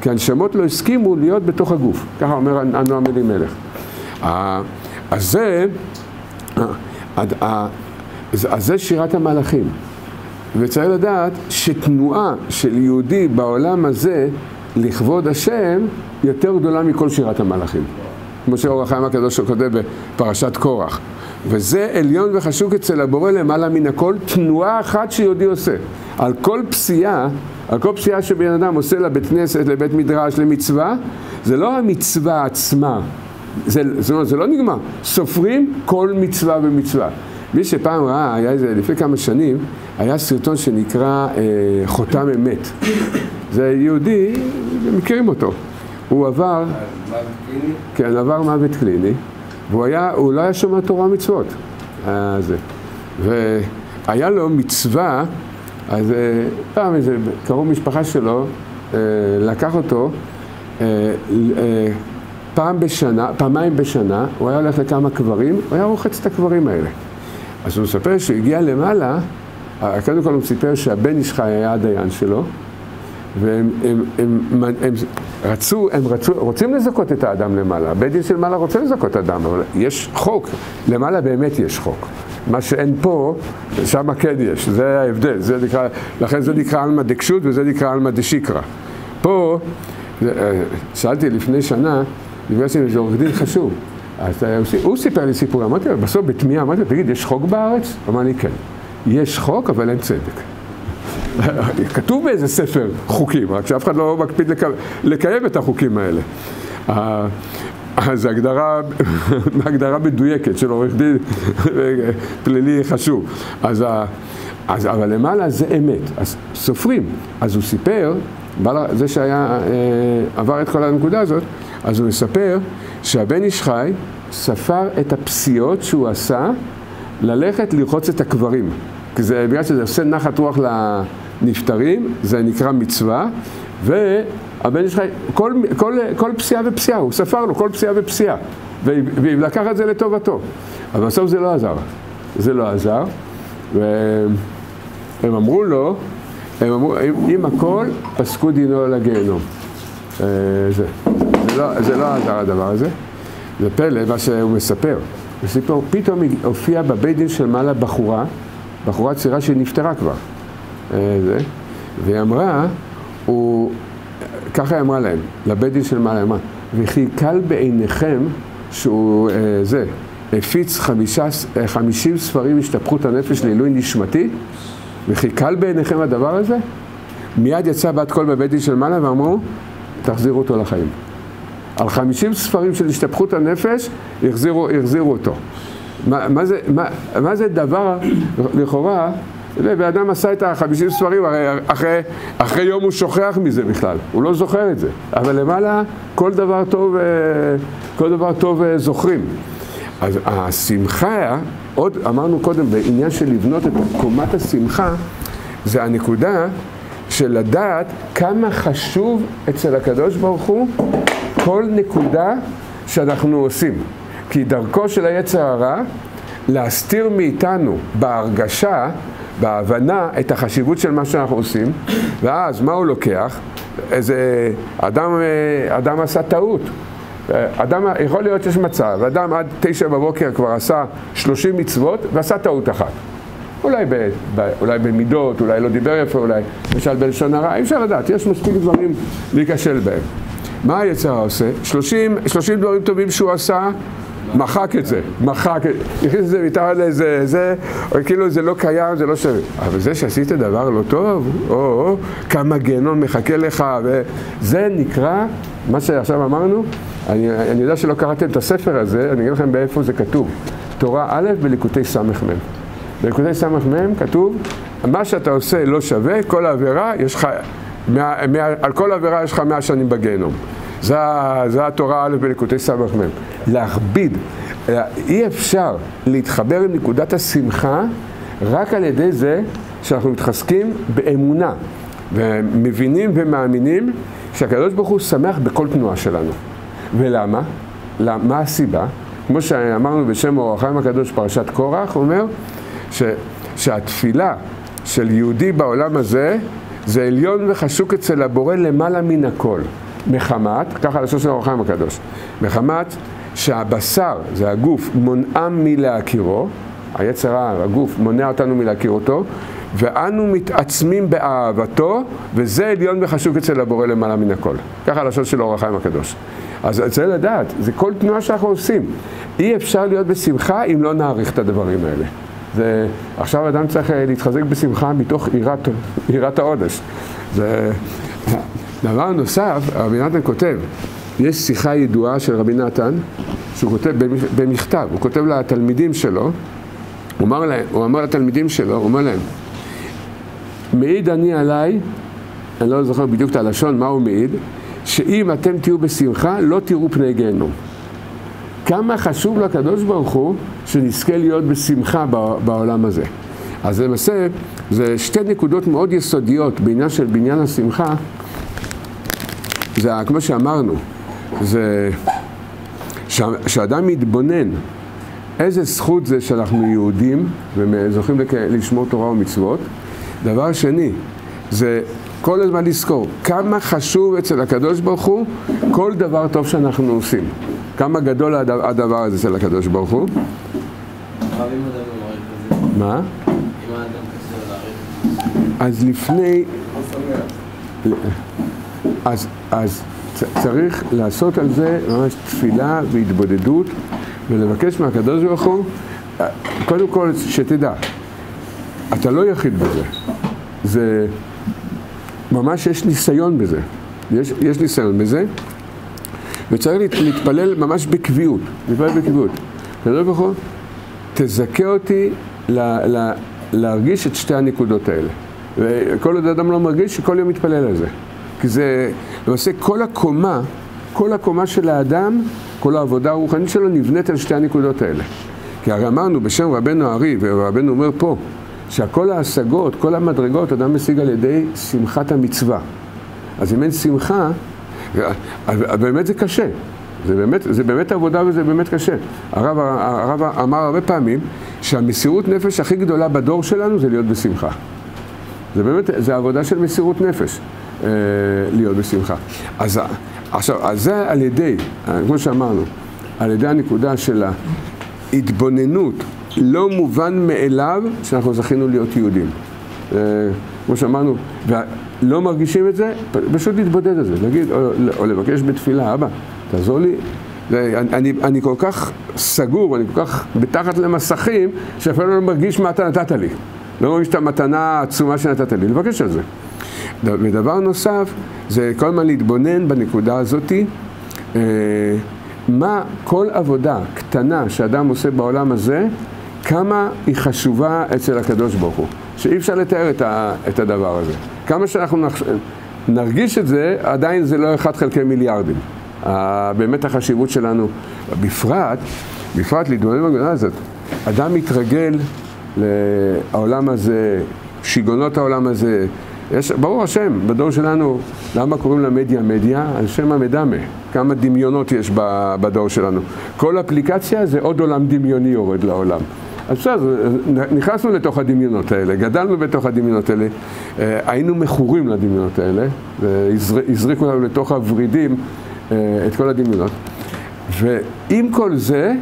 כי הנשמות לא הסכימו להיות בתוך הגוף, ככה אומר הנועם אלימלך. אז זה, אז זה שירת המלאכים. וצריך לדעת שתנועה של יהודי בעולם הזה לכבוד השם יותר גדולה מכל שירת המלאכים. כמו שאור החיים הקדוש כותב בפרשת קורח. וזה עליון וחשוק אצל הבורא למעלה מן הכל, תנועה אחת שיהודי עושה. על כל פסיעה, על כל פסיעה שבן אדם עושה לבית כנסת, לבית מדרש, למצווה, זה לא המצווה עצמה, זה, זאת אומרת, זה לא נגמר. סופרים כל מצווה ומצווה. מי שפעם ראה, היה איזה, לפני כמה שנים, היה סרטון שנקרא אה, חותם אמת. זה יהודי, מכירים אותו. הוא עבר... מוות קליני? כן, עבר מוות קליני, והוא היה, הוא לא היה שומע תורה ומצוות. אה. והיה לו מצווה, אז אה, פעם איזה קרוב משפחה שלו אה, לקח אותו אה, אה, פעם בשנה, פעמיים בשנה, הוא היה הולך לכמה קברים, הוא היה רוחץ את הקברים האלה. אז הוא מספר שהוא הגיע למעלה, קודם כל הוא סיפר שהבן איש חי היה הדיין שלו, והם הם, הם, הם, הם רצו, הם רצו, רוצים לזכות את האדם למעלה, הבית דין של מעלה רוצה לזכות את האדם, אבל יש חוק, למעלה באמת יש חוק. מה שאין פה, שם כן יש, זה ההבדל, זה נקרא, לכן זה נקרא עלמא דקשות וזה נקרא עלמא דשיקרא. פה, שאלתי לפני שנה, עם איזה עורך דין חשוב, אז הוא סיפר לי סיפור, אמרתי לו, בסוף בתמיהה, אמרתי לו, תגיד, יש חוק בארץ? אמר לי, כן. יש חוק, אבל אין צדק. כתוב באיזה ספר חוקים, רק שאף אחד לא מקפיד לק... לקיים את החוקים האלה. אז זו הגדרה, הגדרה מדויקת של עורך דין פלילי חשוב. אז, אז, אבל למעלה זה אמת, אז סופרים. אז הוא סיפר, זה שהיה, אה, עבר את כל הנקודה הזאת, אז הוא מספר שהבן איש חי ספר את הפסיעות שהוא עשה ללכת לרחוץ את הקברים. כי זה בגלל שזה עושה נחת רוח לנפטרים, זה נקרא מצווה, והבן איש חי, כל, כל, כל פסיעה ופסיעה, הוא ספר לו כל פסיעה ופסיעה, ולקח את זה לטובתו. אבל בסוף זה לא עזר. זה לא עזר, והם אמרו לו, הם אמרו, עם הכל, פסקו דינו לגיהנום. אה, זה. לא, זה לא עזר הדבר הזה. זה פלא מה שהוא מספר. בסיפור, פתאום הופיעה בבית דין של מעלה בחורה, בחורה צעירה שנפטרה כבר. אה, זה, והיא אמרה, הוא, ככה היא אמרה להם, לבית דין של מעלה, אמרה, וכי קל בעיניכם שהוא, אה, זה, הפיץ חמישה, אה, חמישים ספרים השתפכות הנפש לעילוי נשמתי, וכי קל בעיניכם הדבר הזה? מיד יצא בת קול בבית דין של מעלה ואמרו, תחזירו אותו לחיים. על חמישים ספרים של השתפכות הנפש, החזירו, החזירו אותו. מה, מה, זה, מה, מה זה דבר, לכאורה, ואדם עשה את החמישים ספרים, הרי אחרי, אחרי יום הוא שוכח מזה בכלל, הוא לא זוכר את זה. אבל למעלה, כל דבר טוב, אה, כל דבר טוב אה, זוכרים. אז השמחה עוד אמרנו קודם, בעניין של לבנות את קומת השמחה, זה הנקודה של לדעת כמה חשוב אצל הקדוש ברוך הוא כל נקודה שאנחנו עושים. כי דרכו של היצר הרע להסתיר מאיתנו בהרגשה, בהבנה, את החשיבות של מה שאנחנו עושים, ואז מה הוא לוקח? איזה אדם, אדם עשה טעות. אדם, יכול להיות שיש מצב, אדם עד תשע בבוקר כבר עשה שלושים מצוות ועשה טעות אחת. אולי, ב, ב, אולי במידות, אולי לא דיבר יפה, אולי למשל בלשון הרע, אי אפשר לדעת, יש מספיק דברים להיכשל בהם. מה היצר עושה? שלושים, שלושים דברים טובים שהוא עשה, מחק את זה, מחק, הכניס את זה מתחת לאיזה, זה, כאילו זה לא קיים, זה לא שווה. אבל זה שעשית דבר לא טוב, או, או, כמה גיהנום מחכה לך, וזה נקרא, מה שעכשיו אמרנו, אני, אני יודע שלא קראתם את הספר הזה, אני אגיד לכם באיפה זה כתוב. תורה א' בליקוטי ס"מ. בליקוטי ס"מ כתוב, מה שאתה עושה לא שווה, כל עבירה, יש לך, מאה, מאה, על כל עבירה יש לך מאה שנים בגיהנום. זה, זה התורה א' בליקוטי ס"מ. להכביד, אי אפשר להתחבר עם נקודת השמחה רק על ידי זה שאנחנו מתחזקים באמונה ומבינים ומאמינים שהקדוש ברוך הוא שמח בכל תנועה שלנו. ולמה? מה הסיבה? כמו שאמרנו בשם אור החיים הקדוש פרשת קורח, הוא אומר ש, שהתפילה של יהודי בעולם הזה זה עליון וחשוק אצל הבורא למעלה מן הכל. מחמת, ככה לשון של החיים הקדוש, מחמת שהבשר, זה הגוף, מונעם מלהכירו, היצר הרע, הגוף מונע אותנו מלהכיר אותו, ואנו מתעצמים באהבתו, וזה עליון וחשוק אצל הבורא למעלה מן הכל. ככה הלשון של אור הקדוש. אז צריך לדעת, זה כל תנועה שאנחנו עושים. אי אפשר להיות בשמחה אם לא נעריך את הדברים האלה. זה, עכשיו אדם צריך להתחזק בשמחה מתוך יראת העודש. זה, דבר נוסף, רבי נתן כותב, יש שיחה ידועה של רבי נתן, שהוא כותב במכתב, הוא כותב לתלמידים שלו, הוא אמר, להם, הוא אמר לתלמידים שלו, הוא אומר להם, מעיד אני עליי, אני לא זוכר בדיוק את הלשון, מה הוא מעיד, שאם אתם תהיו בשמחה, לא תראו פני גיהנום. כמה חשוב לקדוש ברוך הוא שנזכה להיות בשמחה בעולם הזה. אז למעשה, זה שתי נקודות מאוד יסודיות בעניין של בניין השמחה. זה כמו שאמרנו, זה שאדם מתבונן איזה זכות זה שאנחנו יהודים וזוכים לשמור תורה ומצוות. דבר שני, זה כל הזמן לזכור כמה חשוב אצל הקדוש ברוך הוא כל דבר טוב שאנחנו עושים. כמה גדול הדבר הזה אצל הקדוש ברוך הוא. מה? אז לפני... אז, אז צריך לעשות על זה ממש תפילה והתבודדות ולבקש מהקדוש ברוך הוא, קודם כל שתדע, אתה לא יחיד בזה. זה, ממש יש ניסיון בזה. יש, יש ניסיון בזה, וצריך להתפלל ממש בקביעות, להתפלל בקביעות. הקדוש ברוך הוא, תזכה אותי לה, לה, להרגיש את שתי הנקודות האלה. וכל עוד אדם לא מרגיש, שכל יום מתפלל על זה. כי זה, למעשה כל הקומה, כל הקומה של האדם, כל העבודה הרוחנית שלו נבנית על שתי הנקודות האלה. כי הרי אמרנו בשם רבנו הארי, ורבנו אומר פה, שכל ההשגות, כל המדרגות, אדם משיג על ידי שמחת המצווה. אז אם אין שמחה, באמת זה קשה. זה באמת, זה באמת עבודה וזה באמת קשה. הרב, הרב אמר הרבה פעמים שהמסירות נפש הכי גדולה בדור שלנו זה להיות בשמחה. זה באמת, זה עבודה של מסירות נפש, אה, להיות בשמחה. אז עכשיו, אז זה על ידי, כמו שאמרנו, על ידי הנקודה של ההתבוננות לא מובן מאליו שאנחנו זכינו להיות יהודים. אה, כמו שאמרנו, ולא מרגישים את זה, פשוט להתבודד על זה, להגיד, או, או לבקש בתפילה, אבא, תעזור לי. זה, אני, אני כל כך סגור, אני כל כך מתחת למסכים, שאפילו לא מרגיש מה אתה נתת לי. לא מרגיש את המתנה העצומה שנתת לי, לבקש על זה. ודבר נוסף, זה כל הזמן להתבונן בנקודה הזאתי. אה, מה כל עבודה קטנה שאדם עושה בעולם הזה, כמה היא חשובה אצל הקדוש ברוך הוא, שאי אפשר לתאר את, ה, את הדבר הזה. כמה שאנחנו נח, נרגיש את זה, עדיין זה לא אחד חלקי מיליארדים. באמת החשיבות שלנו, בפרט, בפרט להתמודד בגדולה הזאת. אדם מתרגל לעולם הזה, שיגעונות העולם הזה. יש, ברור השם, בדור שלנו, למה קוראים למדיה מדיה? על שם המדמה. כמה דמיונות יש בדור שלנו. כל אפליקציה זה עוד עולם דמיוני יורד לעולם. אז בסדר, נכנסנו לתוך הדמיונות האלה, גדלנו בתוך הדמיונות האלה, אה, היינו מכורים לדמיונות האלה, והזריקו לנו לתוך הוורידים אה, את כל הדמיונות. ועם כל זה,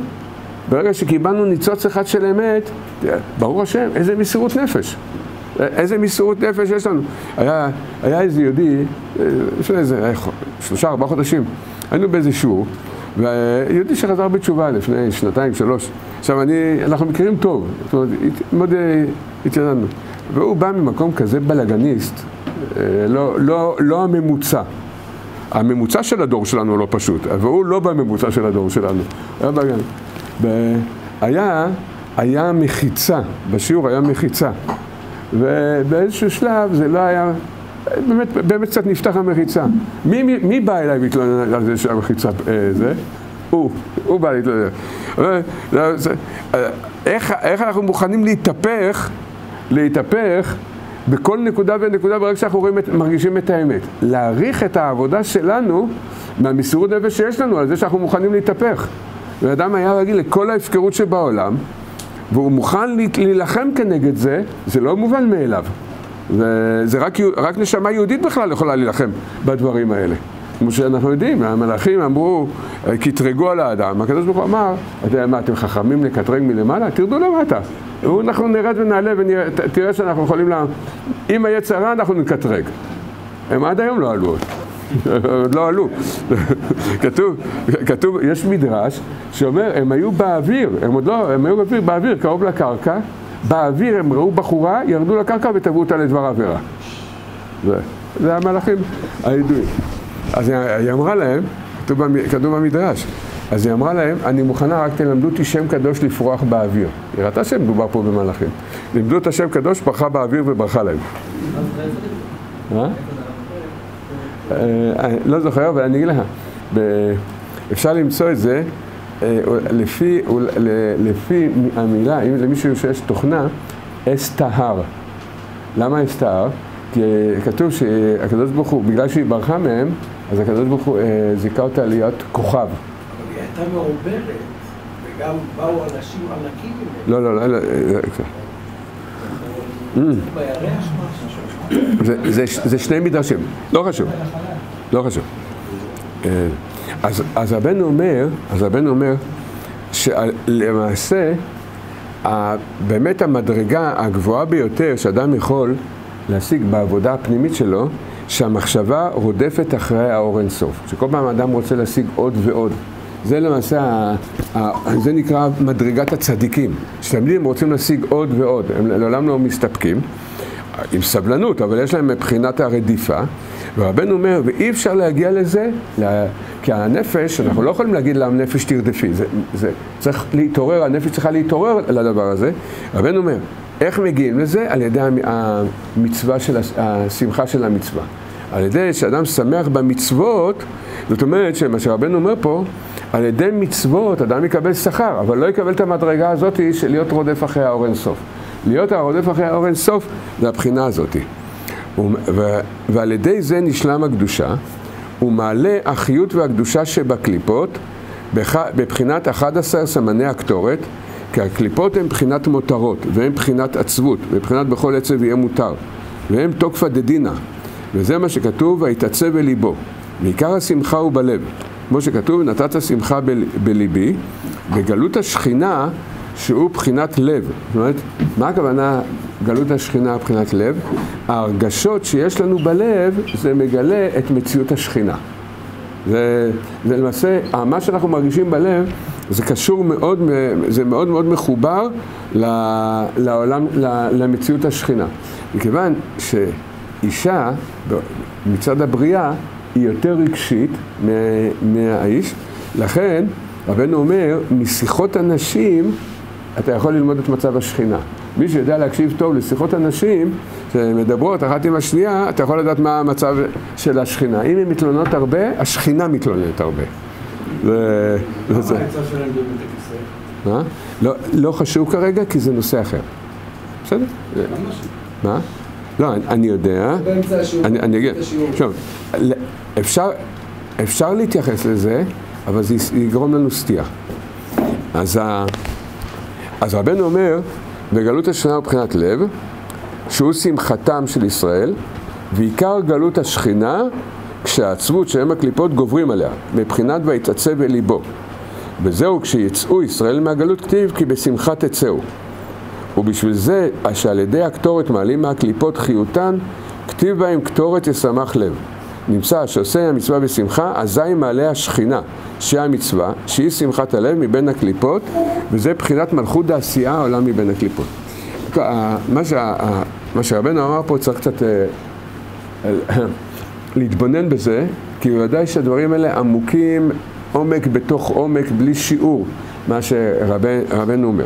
ברגע שקיבלנו ניצוץ אחד של אמת, ברור השם, איזה מסירות נפש. איזה מסירות נפש יש לנו. היה, היה איזה יהודי, אה, לפני איזה שלושה, ארבעה חודשים, היינו באיזה שיעור, ויהודי שחזר בתשובה לפני שנתיים, שלוש. עכשיו, אני, אנחנו מכירים טוב, זאת אומרת, מאוד אה, התיידדנו. והוא בא ממקום כזה בלאגניסט, אה, לא, לא, לא הממוצע. הממוצע של הדור שלנו לא פשוט, והוא לא בממוצע של הדור שלנו. היה, היה מחיצה, בשיעור היה מחיצה. ובאיזשהו שלב זה לא היה, באמת, באמת קצת נפתח המחיצה. מי, מי, מי בא אליי והתלונן על זה שהמחיצה אה, זה? הוא, הוא בא להתלונן. איך, איך אנחנו מוכנים להתהפך, להתהפך בכל נקודה ונקודה ברגע שאנחנו רואים את, מרגישים את האמת. להעריך את העבודה שלנו מהמסירות נפש שיש לנו על זה שאנחנו מוכנים להתהפך. ואדם היה רגיל לכל ההפקרות שבעולם, והוא מוכן להילחם כנגד זה, זה לא מובן מאליו. וזה רק, רק נשמה יהודית בכלל יכולה להילחם בדברים האלה. כמו שאנחנו יודעים, המלאכים אמרו, קטרגו על האדם, הקדוש ברוך הוא אמר, מה, אתם חכמים לקטרג מלמעלה? תרדו למטה. אנחנו נרד ונעלה ותראה שאנחנו יכולים לה... אם יהיה צרה אנחנו נקטרג. הם עד היום לא עלו עוד. עוד לא עלו. כתוב, כתוב, יש מדרש שאומר, הם היו באוויר, הם עוד לא, הם היו באוויר, קרוב לקרקע, באוויר הם ראו בחורה, ירדו לקרקע ותבעו אותה לדבר עבירה. זה, זה המלאכים הידועים. אז היא אמרה להם, כתוב במדרש, אז היא אמרה להם, אני מוכנה, רק תלמדו אותי שם קדוש לפרוח באוויר. היא ראתה שמדובר פה במלאכים. לימדו את השם קדוש, פרחה באוויר וברכה להם. אה, אני לא זוכר, אבל אני אגיד לך, אפשר למצוא את זה אה, לפי, לפי המילה, אם למישהו שיש תוכנה, אסתהר. למה אסתהר? כי כתוב שהקדוש ברוך הוא, בגלל שהיא ברחה מהם, אז הקדוש ברוך הוא אה, זיכה אותה להיות כוכב. אבל היא הייתה מעוברת, וגם באו אנשים ענקים ממנו. לא, לא, לא, לא. זה שני מדרשים, לא חשוב, לא חשוב. אז, אז הבן אומר, אז הבן אומר שלמעשה באמת המדרגה הגבוהה ביותר שאדם יכול להשיג בעבודה הפנימית שלו, שהמחשבה רודפת אחרי האור אינסוף. שכל פעם אדם רוצה להשיג עוד ועוד. זה למעשה, זה נקרא מדרגת הצדיקים. שתמיד הם רוצים להשיג עוד ועוד, הם לעולם לא מסתפקים. עם סבלנות, אבל יש להם מבחינת הרדיפה. ורבנו אומר, ואי אפשר להגיע לזה. כי הנפש, אנחנו לא יכולים להגיד לה, נפש תרדפי, זה, זה צריך להתעורר, הנפש צריכה להתעורר לדבר הזה. רבנו אומר, איך מגיעים לזה? על ידי המצווה של, השמחה של המצווה. על ידי שאדם שמח במצוות, זאת אומרת שמה שרבנו אומר פה, על ידי מצוות אדם יקבל שכר, אבל לא יקבל את המדרגה הזאת של להיות רודף אחרי האור אינסוף. להיות הרודף אחרי האור אינסוף זה הבחינה הזאת. ועל ידי זה נשלם הקדושה, הוא מעלה החיות והקדושה שבקליפות בבחינת 11 סמני הקטורת, כי הקליפות הן בחינת מותרות, והן בחינת עצבות, ובחינת בכל עצב יהיה מותר, והן תוקפא דדינא, וזה מה שכתוב, ויתעצב בליבו. ועיקר השמחה הוא בלב. כמו שכתוב, נתת שמחה בליבי, בגלות השכינה שהוא בחינת לב. זאת אומרת, מה הכוונה גלות השכינה בחינת לב? ההרגשות שיש לנו בלב, זה מגלה את מציאות השכינה. זה, זה למעשה, מה שאנחנו מרגישים בלב, זה קשור מאוד, זה מאוד מאוד מחובר לעולם, למציאות השכינה. מכיוון שאישה, מצד הבריאה, היא יותר רגשית מהאיש, לכן רבנו אומר, משיחות הנשים אתה יכול ללמוד את מצב השכינה. מי שיודע להקשיב טוב לשיחות הנשים שמדברות אחת עם השנייה, אתה יכול לדעת מה המצב של השכינה. אם הן מתלוננות הרבה, השכינה מתלוננת הרבה. זה... למה העצה שלהם בבית הכיסא? מה? לא, לא חשוב כרגע כי זה נושא אחר. בסדר? מה? לא, אני, יודע. באמצע השיעור. אני, אגיד. עכשיו, אפשר, אפשר להתייחס לזה, אבל זה יגרום לנו סטייה. אז, ה, אז רבנו אומר, וגלות השכינה הוא בחינת לב, שהוא שמחתם של ישראל, ועיקר גלות השכינה, כשהעצבות שהם הקליפות גוברים עליה, מבחינת ויתעצב אל ליבו. וזהו כשיצאו ישראל מהגלות כתיב כי בשמחה תצאו. ובשביל זה, שעל ידי הקטורת מעלים מהקליפות חיותן, כתיב בהם קטורת ישמח לב. נמצא שעושה המצווה בשמחה, אזי מעלה השכינה, שהיא המצווה, שהיא שמחת הלב מבין הקליפות, וזה בחינת מלכות העשייה העולה מבין הקליפות. ה- מה, שה, ה- מה שרבנו אמר פה צריך קצת אה, אה, להתבונן בזה, כי ודאי שהדברים האלה עמוקים עומק בתוך עומק, בלי שיעור, מה שרבנו אומר.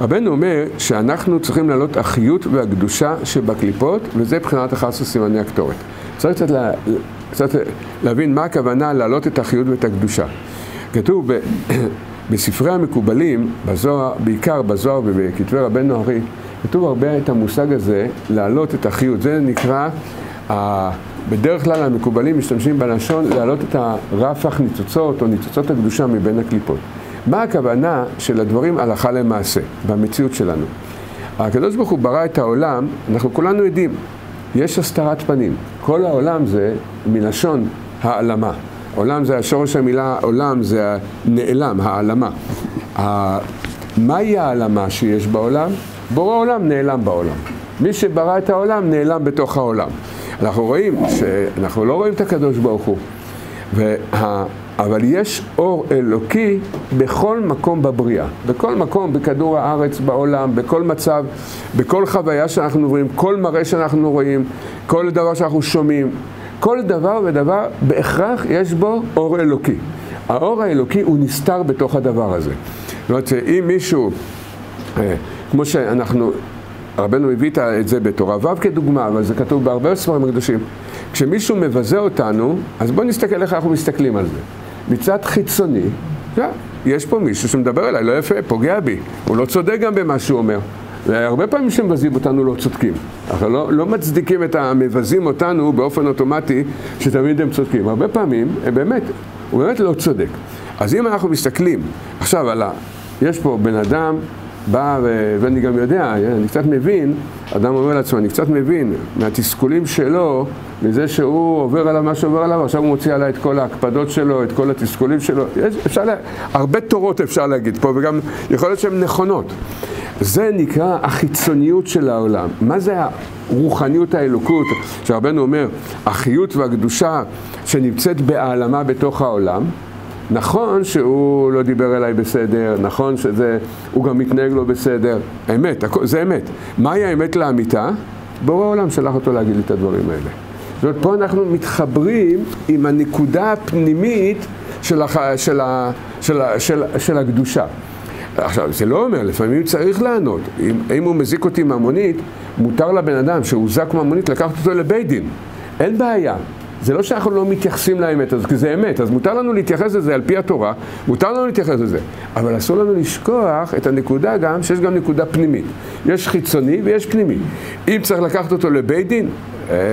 רבנו אומר שאנחנו צריכים להעלות החיות והקדושה שבקליפות, וזה מבחינת אחת סימני הקטורת. צריך קצת, לה, קצת להבין מה הכוונה להעלות את החיות ואת הקדושה. כתוב בספרי המקובלים, בזוהר, בעיקר בזוהר ובכתבי רבנו ארי, כתוב הרבה את המושג הזה, להעלות את החיות. זה נקרא, בדרך כלל המקובלים משתמשים בלשון להעלות את הרפח ניצוצות או ניצוצות הקדושה מבין הקליפות. מה הכוונה של הדברים הלכה למעשה, במציאות שלנו? הקדוש ברוך הוא ברא את העולם, אנחנו כולנו יודעים, יש הסתרת פנים. כל העולם זה מלשון העלמה. עולם זה, השורש המילה עולם זה נעלם, העלמה. מהי העלמה שיש בעולם? בורא עולם נעלם בעולם. מי שברא את העולם נעלם בתוך העולם. אנחנו רואים שאנחנו לא רואים את הקדוש ברוך הוא. וה... אבל יש אור אלוקי בכל מקום בבריאה, בכל מקום, בכדור הארץ, בעולם, בכל מצב, בכל חוויה שאנחנו רואים, כל מראה שאנחנו רואים, כל דבר שאנחנו שומעים, כל דבר ודבר, בהכרח יש בו אור אלוקי. האור האלוקי הוא נסתר בתוך הדבר הזה. זאת אומרת שאם מישהו, אה, כמו שאנחנו, רבנו הביא את זה בתורה ו' כדוגמה, אבל זה כתוב בהרבה ספרים הקדושים. כשמישהו מבזה אותנו, אז בואו נסתכל איך אנחנו מסתכלים על זה. מצד חיצוני, yeah, יש פה מישהו שמדבר אליי לא יפה, פוגע בי, הוא לא צודק גם במה שהוא אומר. והרבה פעמים שמבזים אותנו לא צודקים. אנחנו לא, לא מצדיקים את המבזים אותנו באופן אוטומטי שתמיד הם צודקים. הרבה פעמים, הם באמת, הוא באמת לא צודק. אז אם אנחנו מסתכלים עכשיו על ה... יש פה בן אדם, בא, ו... ואני גם יודע, אני קצת מבין, אדם אומר לעצמו, אני קצת מבין מהתסכולים שלו, מזה שהוא עובר עליו מה שעובר עליו, עכשיו הוא מוציא עליי את כל ההקפדות שלו, את כל התסכולים שלו. יש, אפשר לה... הרבה תורות אפשר להגיד פה, וגם יכול להיות שהן נכונות. זה נקרא החיצוניות של העולם. מה זה הרוחניות האלוקות, שרבנו אומר, החיות והקדושה שנמצאת בהעלמה בתוך העולם? נכון שהוא לא דיבר אליי בסדר, נכון שזה, הוא גם מתנהג לא בסדר, אמת, זה אמת. מהי האמת לאמיתה? בורא העולם שלח אותו להגיד לי את הדברים האלה. זאת אומרת, פה אנחנו מתחברים עם הנקודה הפנימית של, הח... של, ה... של, ה... של, של הקדושה. עכשיו, זה לא אומר, לפעמים צריך לענות. אם, אם הוא מזיק אותי מהמונית, מותר לבן אדם שהוזק מהמונית לקחת אותו לבית דין. אין בעיה. זה לא שאנחנו לא מתייחסים לאמת הזאת, כי זה אמת, אז מותר לנו להתייחס לזה על פי התורה, מותר לנו להתייחס לזה. אבל אסור לנו לשכוח את הנקודה גם, שיש גם נקודה פנימית. יש חיצוני ויש פנימי. אם צריך לקחת אותו לבית דין,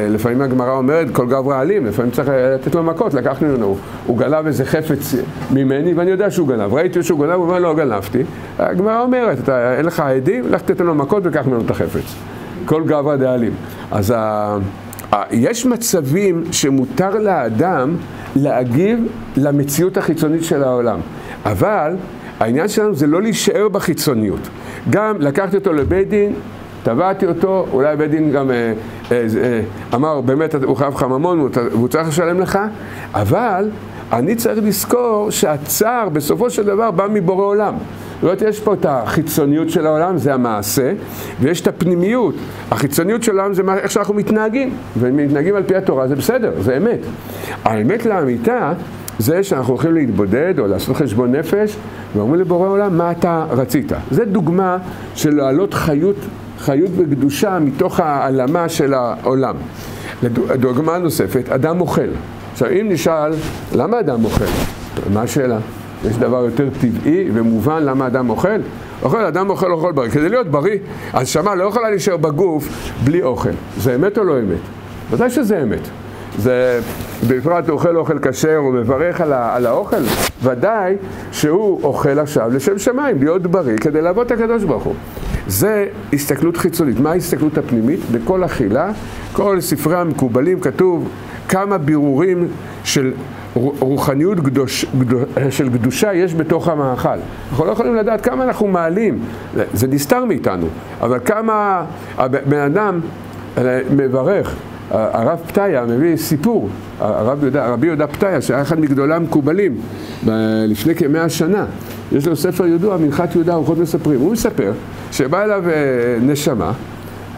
לפעמים הגמרא אומרת, כל גברא אלים, לפעמים צריך לתת לו מכות, לקחנו ממנו, הוא, הוא גנב איזה חפץ ממני ואני יודע שהוא גנב, ראיתי שהוא גנב, הוא אומר, לא גנבתי. הגמרא אומרת, אתה, אין לך עדים, לך תתן לו מכות וקח ממנו את החפץ. כל גברא דאלים. אז ה... יש מצבים שמותר לאדם להגיב למציאות החיצונית של העולם, אבל העניין שלנו זה לא להישאר בחיצוניות. גם לקחתי אותו לבית דין, תבעתי אותו, אולי בית דין גם אה, אה, אה, אמר, באמת הוא חייב לך ממון והוא צריך לשלם לך, אבל אני צריך לזכור שהצער בסופו של דבר בא מבורא עולם. זאת אומרת, יש פה את החיצוניות של העולם, זה המעשה, ויש את הפנימיות. החיצוניות של העולם זה מה, איך שאנחנו מתנהגים, ומתנהגים על פי התורה, זה בסדר, זה אמת. האמת לאמיתה זה שאנחנו הולכים להתבודד או לעשות חשבון נפש, ואומרים לבורא עולם, מה אתה רצית? זה דוגמה של להעלות חיות, חיות וקדושה מתוך העלמה של העולם. דוגמה נוספת, אדם אוכל. עכשיו, אם נשאל, למה אדם אוכל? מה השאלה? יש דבר יותר טבעי ומובן למה אדם אוכל? אוכל, אדם אוכל אוכל בריא. כדי להיות בריא, הנשמה לא יכולה להישאר בגוף בלי אוכל. זה אמת או לא אמת? ודאי שזה אמת. זה, בפרט אוכל אוכל כשר, הוא מברך על, על האוכל, ודאי שהוא אוכל עכשיו לשם שמיים, להיות בריא, כדי לעבוד את הקדוש ברוך הוא. זה הסתכלות חיצונית. מה ההסתכלות הפנימית? בכל אכילה, כל ספרי המקובלים כתוב כמה בירורים של רוחניות קדוש, קדוש, של קדושה יש בתוך המאכל. אנחנו לא יכולים לדעת כמה אנחנו מעלים, זה נסתר מאיתנו, אבל כמה הבן אדם אה, מברך. הרב פתיה מביא סיפור, הרב יהודה, רבי יהודה פתיה, שהיה אחד מגדולי המקובלים לפני כמאה שנה. יש לו ספר ידוע, מנחת יהודה, ארוחות מספרים. הוא מספר שבא אליו אה, נשמה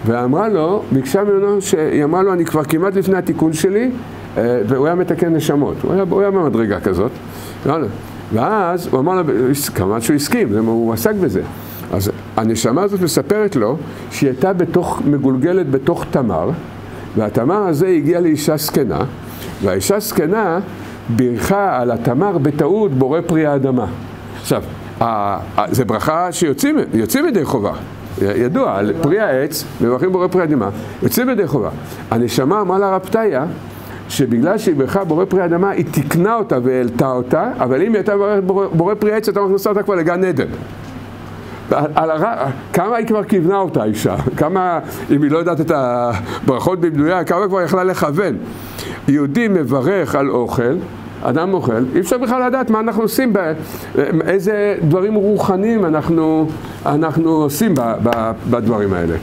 ואמרה לו, ביקשה ממנו, היא אמרה לו, אני כבר כמעט לפני התיקון שלי, והוא היה מתקן נשמות, הוא היה, הוא היה במדרגה כזאת. ואז הוא אמר לו, כמובן שהוא הסכים, הוא עסק בזה. אז הנשמה הזאת מספרת לו שהיא הייתה בתוך, מגולגלת בתוך תמר, והתמר הזה הגיע לאישה זקנה, והאישה זקנה בירכה על התמר בטעות בורא פרי האדמה. עכשיו, זו ברכה שיוצאים ידי חובה. ידוע, על פרי העץ, מברכים בורא פרי אדמה, יוצאים ידי חובה. הנשמה אמרה לרב פתיה, שבגלל שהיא ברכה בורא פרי אדמה, היא תיקנה אותה והעלתה אותה, אבל אם היא הייתה בורא פרי עץ, הייתה מכניסה אותה כבר לגן עדן. על הר... כמה היא כבר כיוונה אותה האישה, כמה, אם היא לא יודעת את הברכות במדויק, כמה כבר יכלה לכוון. יהודי מברך על אוכל, אדם אוכל, אי אפשר בכלל לדעת מה אנחנו עושים, איזה דברים רוחניים אנחנו, אנחנו עושים בדברים האלה.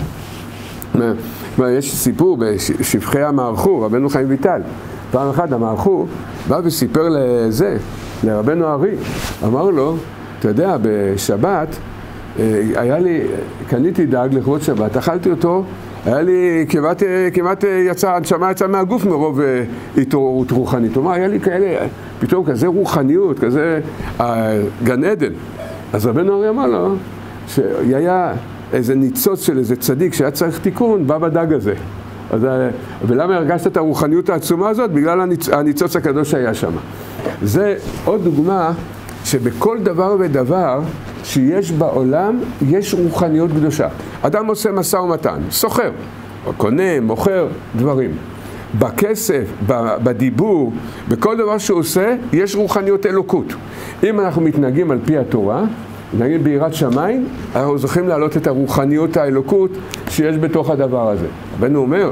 יש סיפור בשפחי המערכו, רבנו חיים ויטל. פעם אחת המערכו בא וסיפר לזה, לרבנו ארי, אמר לו, אתה יודע, בשבת אה, היה לי, קניתי דג לכבוד שבת, אכלתי אותו, היה לי, כמעט, כמעט יצא, הנשמה יצאה מהגוף מרוב אה, התעוררות רוחנית. כלומר, היה לי כאלה, פתאום כזה רוחניות, כזה אה, גן עדן. אז רבנו ארי אמר לו, שהיה איזה ניצוץ של איזה צדיק שהיה צריך תיקון, בא בדג הזה. אז, ולמה הרגשת את הרוחניות העצומה הזאת? בגלל הניצ, הניצוץ הקדוש שהיה שם. זה עוד דוגמה שבכל דבר ודבר שיש בעולם, יש רוחניות קדושה. אדם עושה משא ומתן, סוחר, קונה, מוכר, דברים. בכסף, בדיבור, בכל דבר שהוא עושה, יש רוחניות אלוקות. אם אנחנו מתנהגים על פי התורה, מתנהגים ביראת שמיים, אנחנו זוכים להעלות את הרוחניות האלוקות שיש בתוך הדבר הזה. רבנו אומר,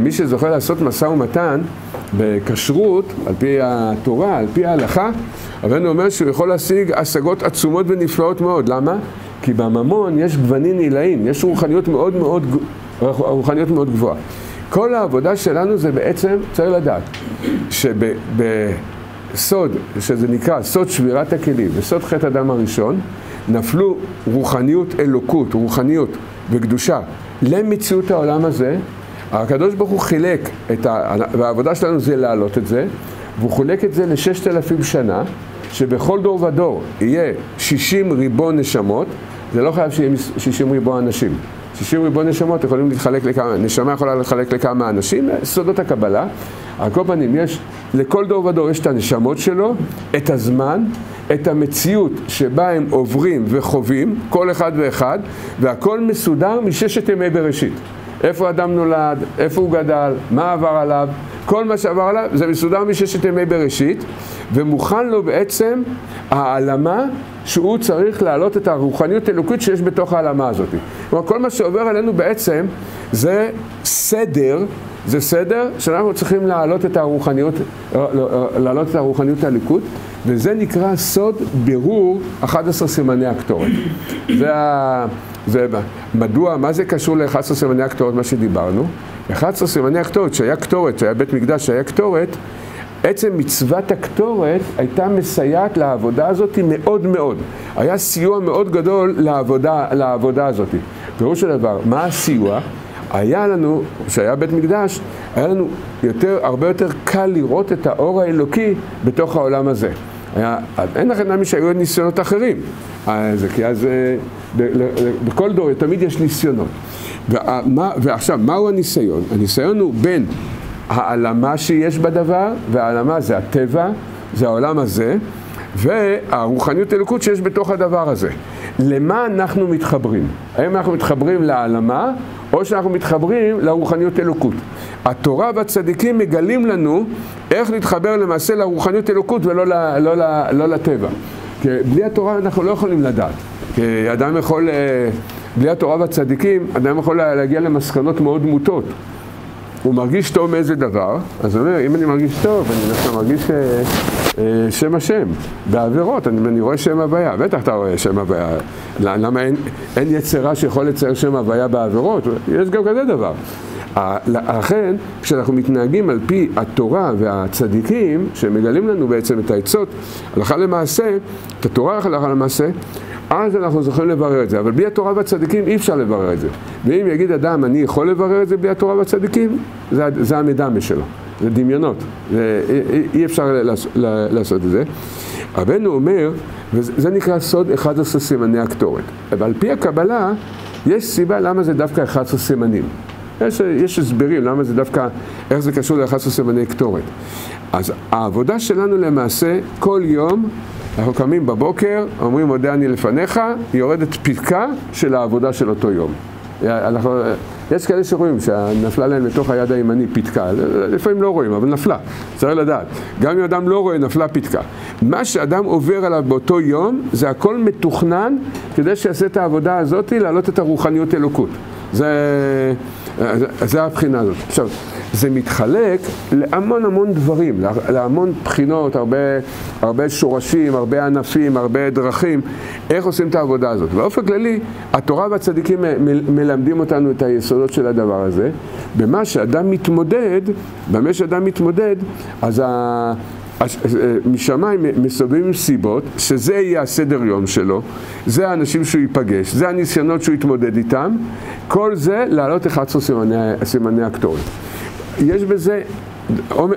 מי שזוכה לעשות משא ומתן בכשרות, על פי התורה, על פי ההלכה, רבנו אומר שהוא יכול להשיג השגות עצומות ונפלאות מאוד. למה? כי בממון יש גוונים עילאים, יש רוחניות מאוד מאוד, רוחניות מאוד גבוהה. כל העבודה שלנו זה בעצם, צריך לדעת, שבסוד, שזה נקרא סוד שבירת הכלים, בסוד חטא הדם הראשון, נפלו רוחניות אלוקות, רוחניות וקדושה למציאות העולם הזה, הקדוש ברוך הוא חילק את ה... והעבודה שלנו זה להעלות את זה, והוא חילק את זה לששת אלפים שנה, שבכל דור ודור יהיה שישים ריבון נשמות, זה לא חייב שיהיה שישים ריבון אנשים. שישים ריבון נשמות יכולים להתחלק לכמה, נשמה יכולה להתחלק לכמה אנשים, סודות הקבלה. על כל פנים, יש, לכל דור ודור יש את הנשמות שלו, את הזמן, את המציאות שבה הם עוברים וחווים, כל אחד ואחד, והכל מסודר מששת ימי בראשית. איפה אדם נולד, איפה הוא גדל, מה עבר עליו, כל מה שעבר עליו זה מסודר מששת ימי בראשית, ומוכן לו בעצם העלמה שהוא צריך להעלות את הרוחניות האלוקית שיש בתוך העלמה הזאת. כלומר, כל מה שעובר עלינו בעצם זה סדר, זה סדר שאנחנו צריכים להעלות את הרוחניות, להעלות את הרוחניות האלוקות, וזה נקרא סוד בירור 11 סימני הקטורת. זה. זה, מדוע, מה זה קשור ל-11 סימני הקטורת, מה שדיברנו? 11 סימני הקטורת, שהיה קטורת, שהיה בית מקדש, שהיה קטורת, עצם מצוות הקטורת הייתה מסייעת לעבודה הזאת מאוד מאוד. היה סיוע מאוד גדול לעבודה, לעבודה הזאת. פירוש של דבר, מה הסיוע? היה לנו, כשהיה בית מקדש, היה לנו יותר, הרבה יותר קל לראות את האור האלוקי בתוך העולם הזה. היה, אין לכם נמי שהיו ניסיונות אחרים. זה כי אז בכל דור תמיד יש ניסיונות. ומה, ועכשיו, מהו הניסיון? הניסיון הוא בין העלמה שיש בדבר, והעלמה זה הטבע, זה העולם הזה, והרוחניות אלוקות שיש בתוך הדבר הזה. למה אנחנו מתחברים? האם אנחנו מתחברים להעלמה, או שאנחנו מתחברים לרוחניות אלוקות? התורה והצדיקים מגלים לנו איך להתחבר למעשה לרוחניות אלוקות ולא לא, לא, לא לטבע. כי בלי התורה אנחנו לא יכולים לדעת. כי אדם יכול, אה, בלי התורה והצדיקים, אדם יכול להגיע למסקנות מאוד מוטות. הוא מרגיש טוב מאיזה דבר, אז הוא אומר, אם אני מרגיש טוב, אני דווקא מרגיש אה, אה, שם השם, בעבירות, אני, אני רואה שם הוויה, בטח אתה רואה שם הוויה, למה אין, אין יצרה שיכול לצייר שם הוויה בעבירות? יש גם כזה דבר. לכן, כשאנחנו מתנהגים על פי התורה והצדיקים, שמגלים לנו בעצם את העצות, הלכה למעשה, את התורה הלכה למעשה, אז אנחנו זוכים לברר את זה. אבל בלי התורה והצדיקים אי אפשר לברר את זה. ואם יגיד אדם, אני יכול לברר את זה בלי התורה והצדיקים, זה, זה המדמה שלו. זה דמיונות. זה, אי, אי אפשר לעשות את זה. רבנו אומר, וזה נקרא סוד 11 סימני הקטורת. ועל פי הקבלה, יש סיבה למה זה דווקא 11 סימנים. יש, יש הסברים למה זה דווקא, איך זה קשור ל-11 סימני קטורת. אז העבודה שלנו למעשה, כל יום אנחנו קמים בבוקר, אומרים מודה אני לפניך, יורדת פתקה של העבודה של אותו יום. אנחנו, יש כאלה שרואים שנפלה להם לתוך היד הימני פתקה, לפעמים לא רואים, אבל נפלה, צריך לדעת. גם אם אדם לא רואה, נפלה פתקה. מה שאדם עובר עליו באותו יום, זה הכל מתוכנן כדי שיעשה את העבודה הזאת, להעלות את הרוחניות אלוקות. זה, זה הבחינה הזאת. עכשיו, זה מתחלק להמון המון דברים, להמון בחינות, הרבה, הרבה שורשים, הרבה ענפים, הרבה דרכים, איך עושים את העבודה הזאת. באופן כללי, התורה והצדיקים מלמדים אותנו את היסודות של הדבר הזה. במה שאדם מתמודד, במה שאדם מתמודד, אז ה... משמיים מסובבים סיבות, שזה יהיה הסדר יום שלו, זה האנשים שהוא ייפגש, זה הניסיונות שהוא יתמודד איתם, כל זה להעלות 11 סימני, סימני הקטורת. יש בזה,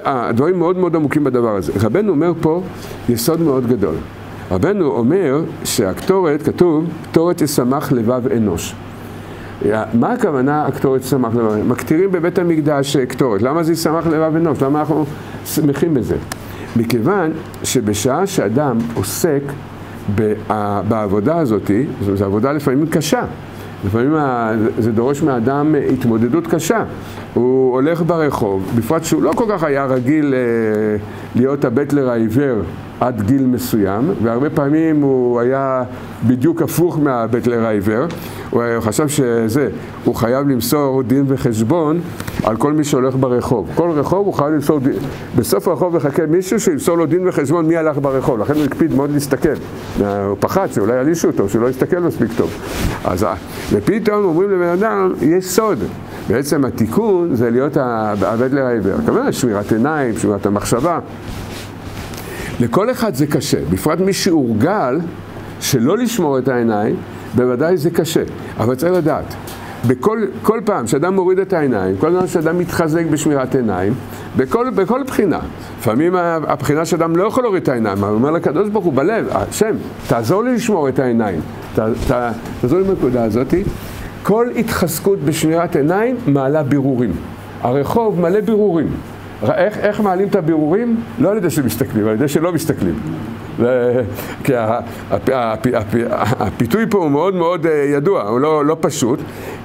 הדברים מאוד מאוד עמוקים בדבר הזה. רבנו אומר פה יסוד מאוד גדול. רבנו אומר שהקטורת, כתוב, קטורת ישמח לבב אנוש. מה הכוונה הקטורת ישמח לבב אנוש? מקטירים בבית המקדש קטורת. למה זה ישמח לבב אנוש? למה אנחנו שמחים בזה? מכיוון שבשעה שאדם עוסק בעבודה הזאת, זו עבודה לפעמים קשה, לפעמים זה דורש מאדם התמודדות קשה. הוא הולך ברחוב, בפרט שהוא לא כל כך היה רגיל אה, להיות הבטלר העיוור עד גיל מסוים, והרבה פעמים הוא היה בדיוק הפוך מהבטלר העיוור. הוא חשב שזה, הוא חייב למסור דין וחשבון על כל מי שהולך ברחוב. כל רחוב הוא חייב למסור דין. בסוף הרחוב מחכה מישהו שימסור לו דין וחשבון מי הלך ברחוב. לכן הוא הקפיד מאוד להסתכל. הוא פחד שאולי יעלישו אותו, שהוא לא יסתכל מספיק טוב. אז, ופתאום אומרים לבן אדם, יש סוד. בעצם התיקון זה להיות הבדלר העיוור. כמובן שמירת עיניים, שמירת המחשבה. לכל אחד זה קשה, בפרט מי שהורגל שלא לשמור את העיניים, בוודאי זה קשה. אבל צריך לדעת, בכל כל פעם שאדם מוריד את העיניים, כל פעם שאדם מתחזק בשמירת עיניים, בכל, בכל בחינה. לפעמים הבחינה שאדם לא יכול להוריד את העיניים, הוא אומר לקדוש ברוך הוא בלב, השם, תעזור לי לשמור את העיניים. ת, ת, תעזור לי בנקודה הזאת. כל התחזקות בשמירת עיניים מעלה בירורים. הרחוב מלא בירורים. איך, איך מעלים את הבירורים? לא על ידי שמסתכלים, על ידי שלא מסתכלים. כי הפיתוי פה הוא מאוד מאוד אה, ידוע, הוא לא, לא פשוט.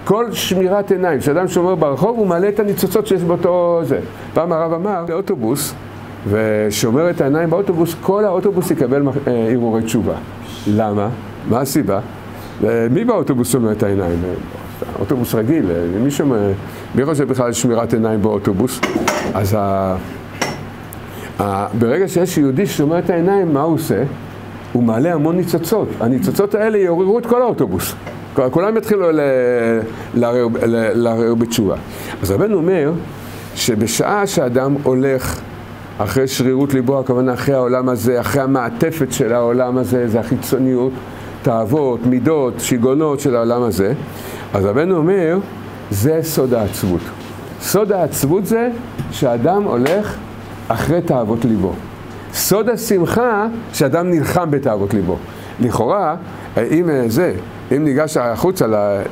כל שמירת עיניים, כשאדם שומר ברחוב, הוא מעלה את הניצוצות שיש באותו זה. פעם הרב אמר, לאוטובוס, ושומר את העיניים באוטובוס, כל האוטובוס יקבל אה, הרהורי תשובה. למה? מה הסיבה? מי באוטובוס שומר את העיניים? אוטובוס רגיל, אה, מי שומר, מי חושב בכלל על שמירת עיניים באוטובוס? אז ה... ברגע שיש יהודי ששומר את העיניים, מה הוא עושה? הוא מעלה המון ניצוצות. הניצוצות האלה יעוררו את כל האוטובוס. כולם יתחילו לערער בתשובה. אז רבנו אומר שבשעה שאדם הולך אחרי שרירות ליבו, הכוונה אחרי העולם הזה, אחרי המעטפת של העולם הזה, זה החיצוניות, תאוות, מידות, שיגעונות של העולם הזה, אז רבנו אומר, זה סוד העצבות. סוד העצבות זה שאדם הולך אחרי תאוות ליבו. סוד השמחה, שאדם נלחם בתאוות ליבו. לכאורה, אם אה, זה, אם ניגש החוצה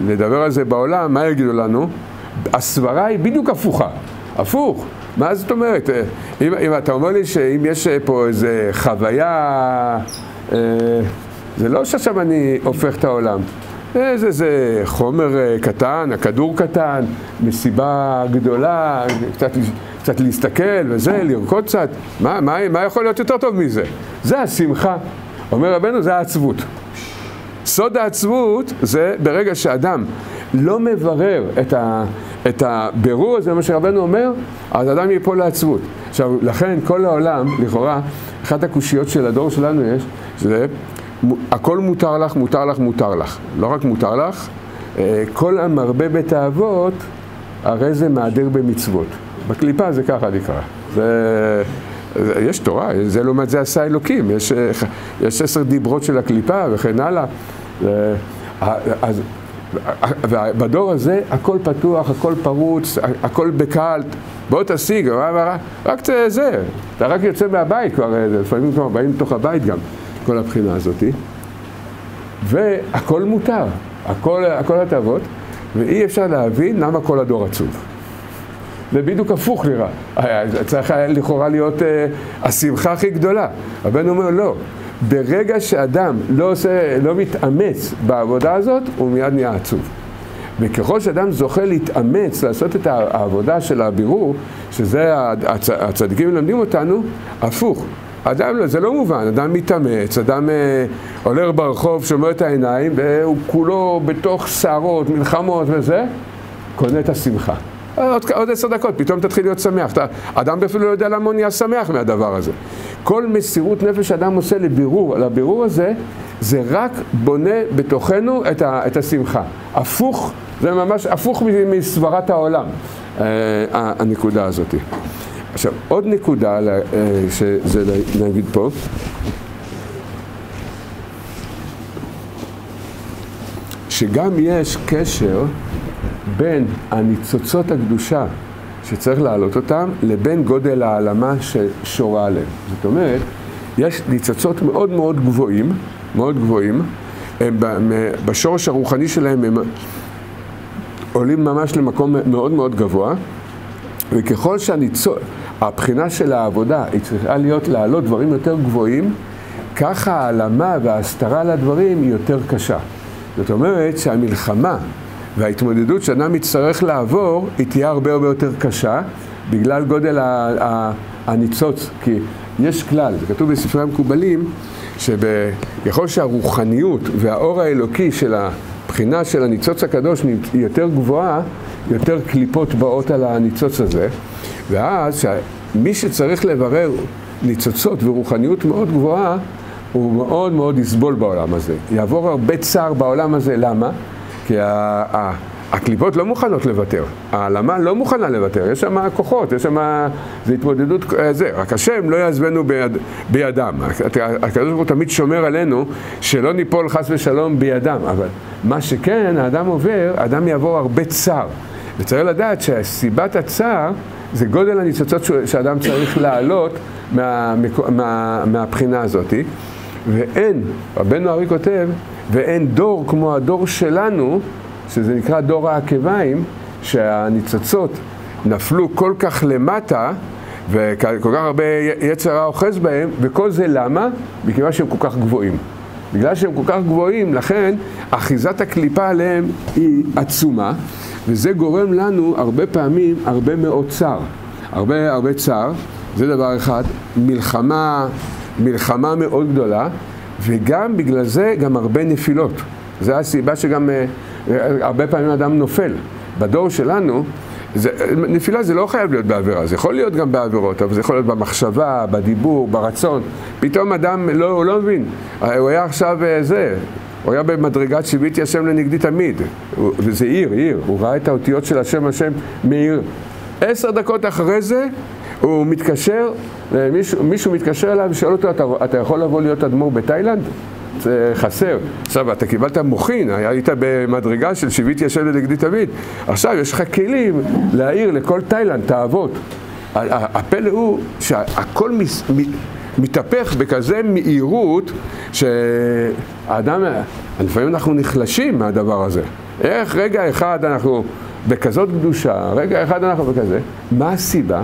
לדבר על זה בעולם, מה יגידו לנו? הסברה היא בדיוק הפוכה. הפוך. מה זאת אומרת? אם, אם אתה אומר לי שאם יש פה איזה חוויה, אה, זה לא שעכשיו אני הופך את העולם. איזה זה חומר אה, קטן, הכדור קטן, מסיבה גדולה, קצת, קצת להסתכל וזה, לרקוד קצת, מה, מה, מה יכול להיות יותר טוב מזה? זה השמחה. אומר רבנו, זה העצבות. סוד העצבות זה ברגע שאדם לא מברר את, ה, את הבירור הזה, מה שרבנו אומר, אז אדם ייפול לעצבות. עכשיו, לכן כל העולם, לכאורה, אחת הקושיות של הדור שלנו יש, זה הכל מותר לך, מותר לך, מותר לך. לא רק מותר לך, אה, כל המרבה בתאוות, הרי זה מהדר במצוות. בקליפה זה ככה נקרא. זה... יש תורה, זה לעומת זה עשה אלוקים, יש, אה, יש עשר דיברות של הקליפה וכן הלאה. אז ובדור הזה הכל פתוח, הכל פרוץ, הכל בקלט, בוא תשיג, רק זה, אתה רק יוצא מהבית כבר, אה, לפעמים כבר באים לתוך הבית גם, כל הבחינה הזאתי. והכל מותר, הכל, הכל הטבות, ואי אפשר להבין למה כל הדור עצוב. זה בדיוק הפוך נראה. צריך לכאורה להיות uh, השמחה הכי גדולה. הבן אומר לא, ברגע שאדם לא, עושה, לא מתאמץ בעבודה הזאת, הוא מיד נהיה עצוב. וככל שאדם זוכה להתאמץ, לעשות את העבודה של הבירור, שזה הצ, הצדיקים מלמדים אותנו, הפוך. אדם, זה לא מובן, אדם מתאמץ, אדם אה, ברחוב, שומר את העיניים, והוא כולו בתוך סערות, מלחמות וזה, קונה את השמחה. עוד, עוד עשר דקות, פתאום תתחיל להיות שמח. אתה, אדם אפילו לא יודע למה הוא נהיה שמח מהדבר הזה. כל מסירות נפש שאדם עושה לבירור, לבירור הזה, זה רק בונה בתוכנו את, ה, את השמחה. הפוך, זה ממש הפוך מסברת העולם, אה, הנקודה הזאת. עכשיו, עוד נקודה אה, שזה נגיד פה, שגם יש קשר בין הניצוצות הקדושה שצריך להעלות אותם, לבין גודל העלמה ששורה עליהם. זאת אומרת, יש ניצוצות מאוד מאוד גבוהים, מאוד גבוהים, הם בשורש הרוחני שלהם הם עולים ממש למקום מאוד מאוד גבוה, וככל שהניצוצות, הבחינה של העבודה היא צריכה להיות להעלות דברים יותר גבוהים, ככה העלמה וההסתרה לדברים היא יותר קשה. זאת אומרת שהמלחמה וההתמודדות שאדם יצטרך לעבור, היא תהיה הרבה הרבה יותר קשה, בגלל גודל הניצוץ. כי יש כלל, זה כתוב בספרי המקובלים, שככל שהרוחניות והאור האלוקי של הבחינה של הניצוץ הקדוש היא יותר גבוהה, יותר קליפות באות על הניצוץ הזה, ואז מי שצריך לברר ניצוצות ורוחניות מאוד גבוהה, הוא מאוד מאוד יסבול בעולם הזה. יעבור הרבה צער בעולם הזה, למה? כי הקליפות לא מוכנות לוותר, העלמה לא מוכנה לוותר, יש שם כוחות, יש שם, זה התמודדות, אה, זה, רק השם לא יעזבנו ביד, בידם. הקדוש ברוך הוא תמיד שומר עלינו שלא ניפול חס ושלום בידם, אבל מה שכן, האדם עובר, האדם יעבור הרבה צער. וצריך לדעת שסיבת הצער זה גודל הניצוצות שאדם צריך לעלות מה, מה, מהבחינה הזאת. ואין, רבנו ארי כותב, ואין דור כמו הדור שלנו, שזה נקרא דור העקביים, שהניצוצות נפלו כל כך למטה, וכל כך הרבה יצר רע אוחז בהם, וכל זה למה? מכיוון שהם כל כך גבוהים. בגלל שהם כל כך גבוהים, לכן אחיזת הקליפה עליהם היא עצומה, וזה גורם לנו הרבה פעמים הרבה מאוד צער. הרבה הרבה צער, זה דבר אחד. מלחמה, מלחמה מאוד גדולה, וגם בגלל זה גם הרבה נפילות. זו הסיבה שגם אה, אה, הרבה פעמים אדם נופל. בדור שלנו, זה, נפילה זה לא חייב להיות בעבירה, זה יכול להיות גם בעבירות, אבל זה יכול להיות במחשבה, בדיבור, ברצון. פתאום אדם לא, הוא לא מבין. אה, הוא היה עכשיו זה, הוא היה במדרגת שיביתי השם לנגדי תמיד. וזה עיר, עיר. הוא ראה את האותיות של השם, השם מעיר. עשר דקות אחרי זה, הוא מתקשר, מישהו, מישהו מתקשר אליו ושואל אותו, אתה, אתה יכול לבוא להיות אדמו"ר בתאילנד? חסר. עכשיו, אתה קיבלת מוחין, היית במדרגה של שיביתי השם לנגדי תמיד. עכשיו, יש לך כלים להעיר לכל תאילנד, תאוות. הפלא הוא שהכל מס, מתהפך בכזה מהירות שהאדם, לפעמים אנחנו נחלשים מהדבר הזה. איך רגע אחד אנחנו בכזאת קדושה, רגע אחד אנחנו בכזה, מה הסיבה?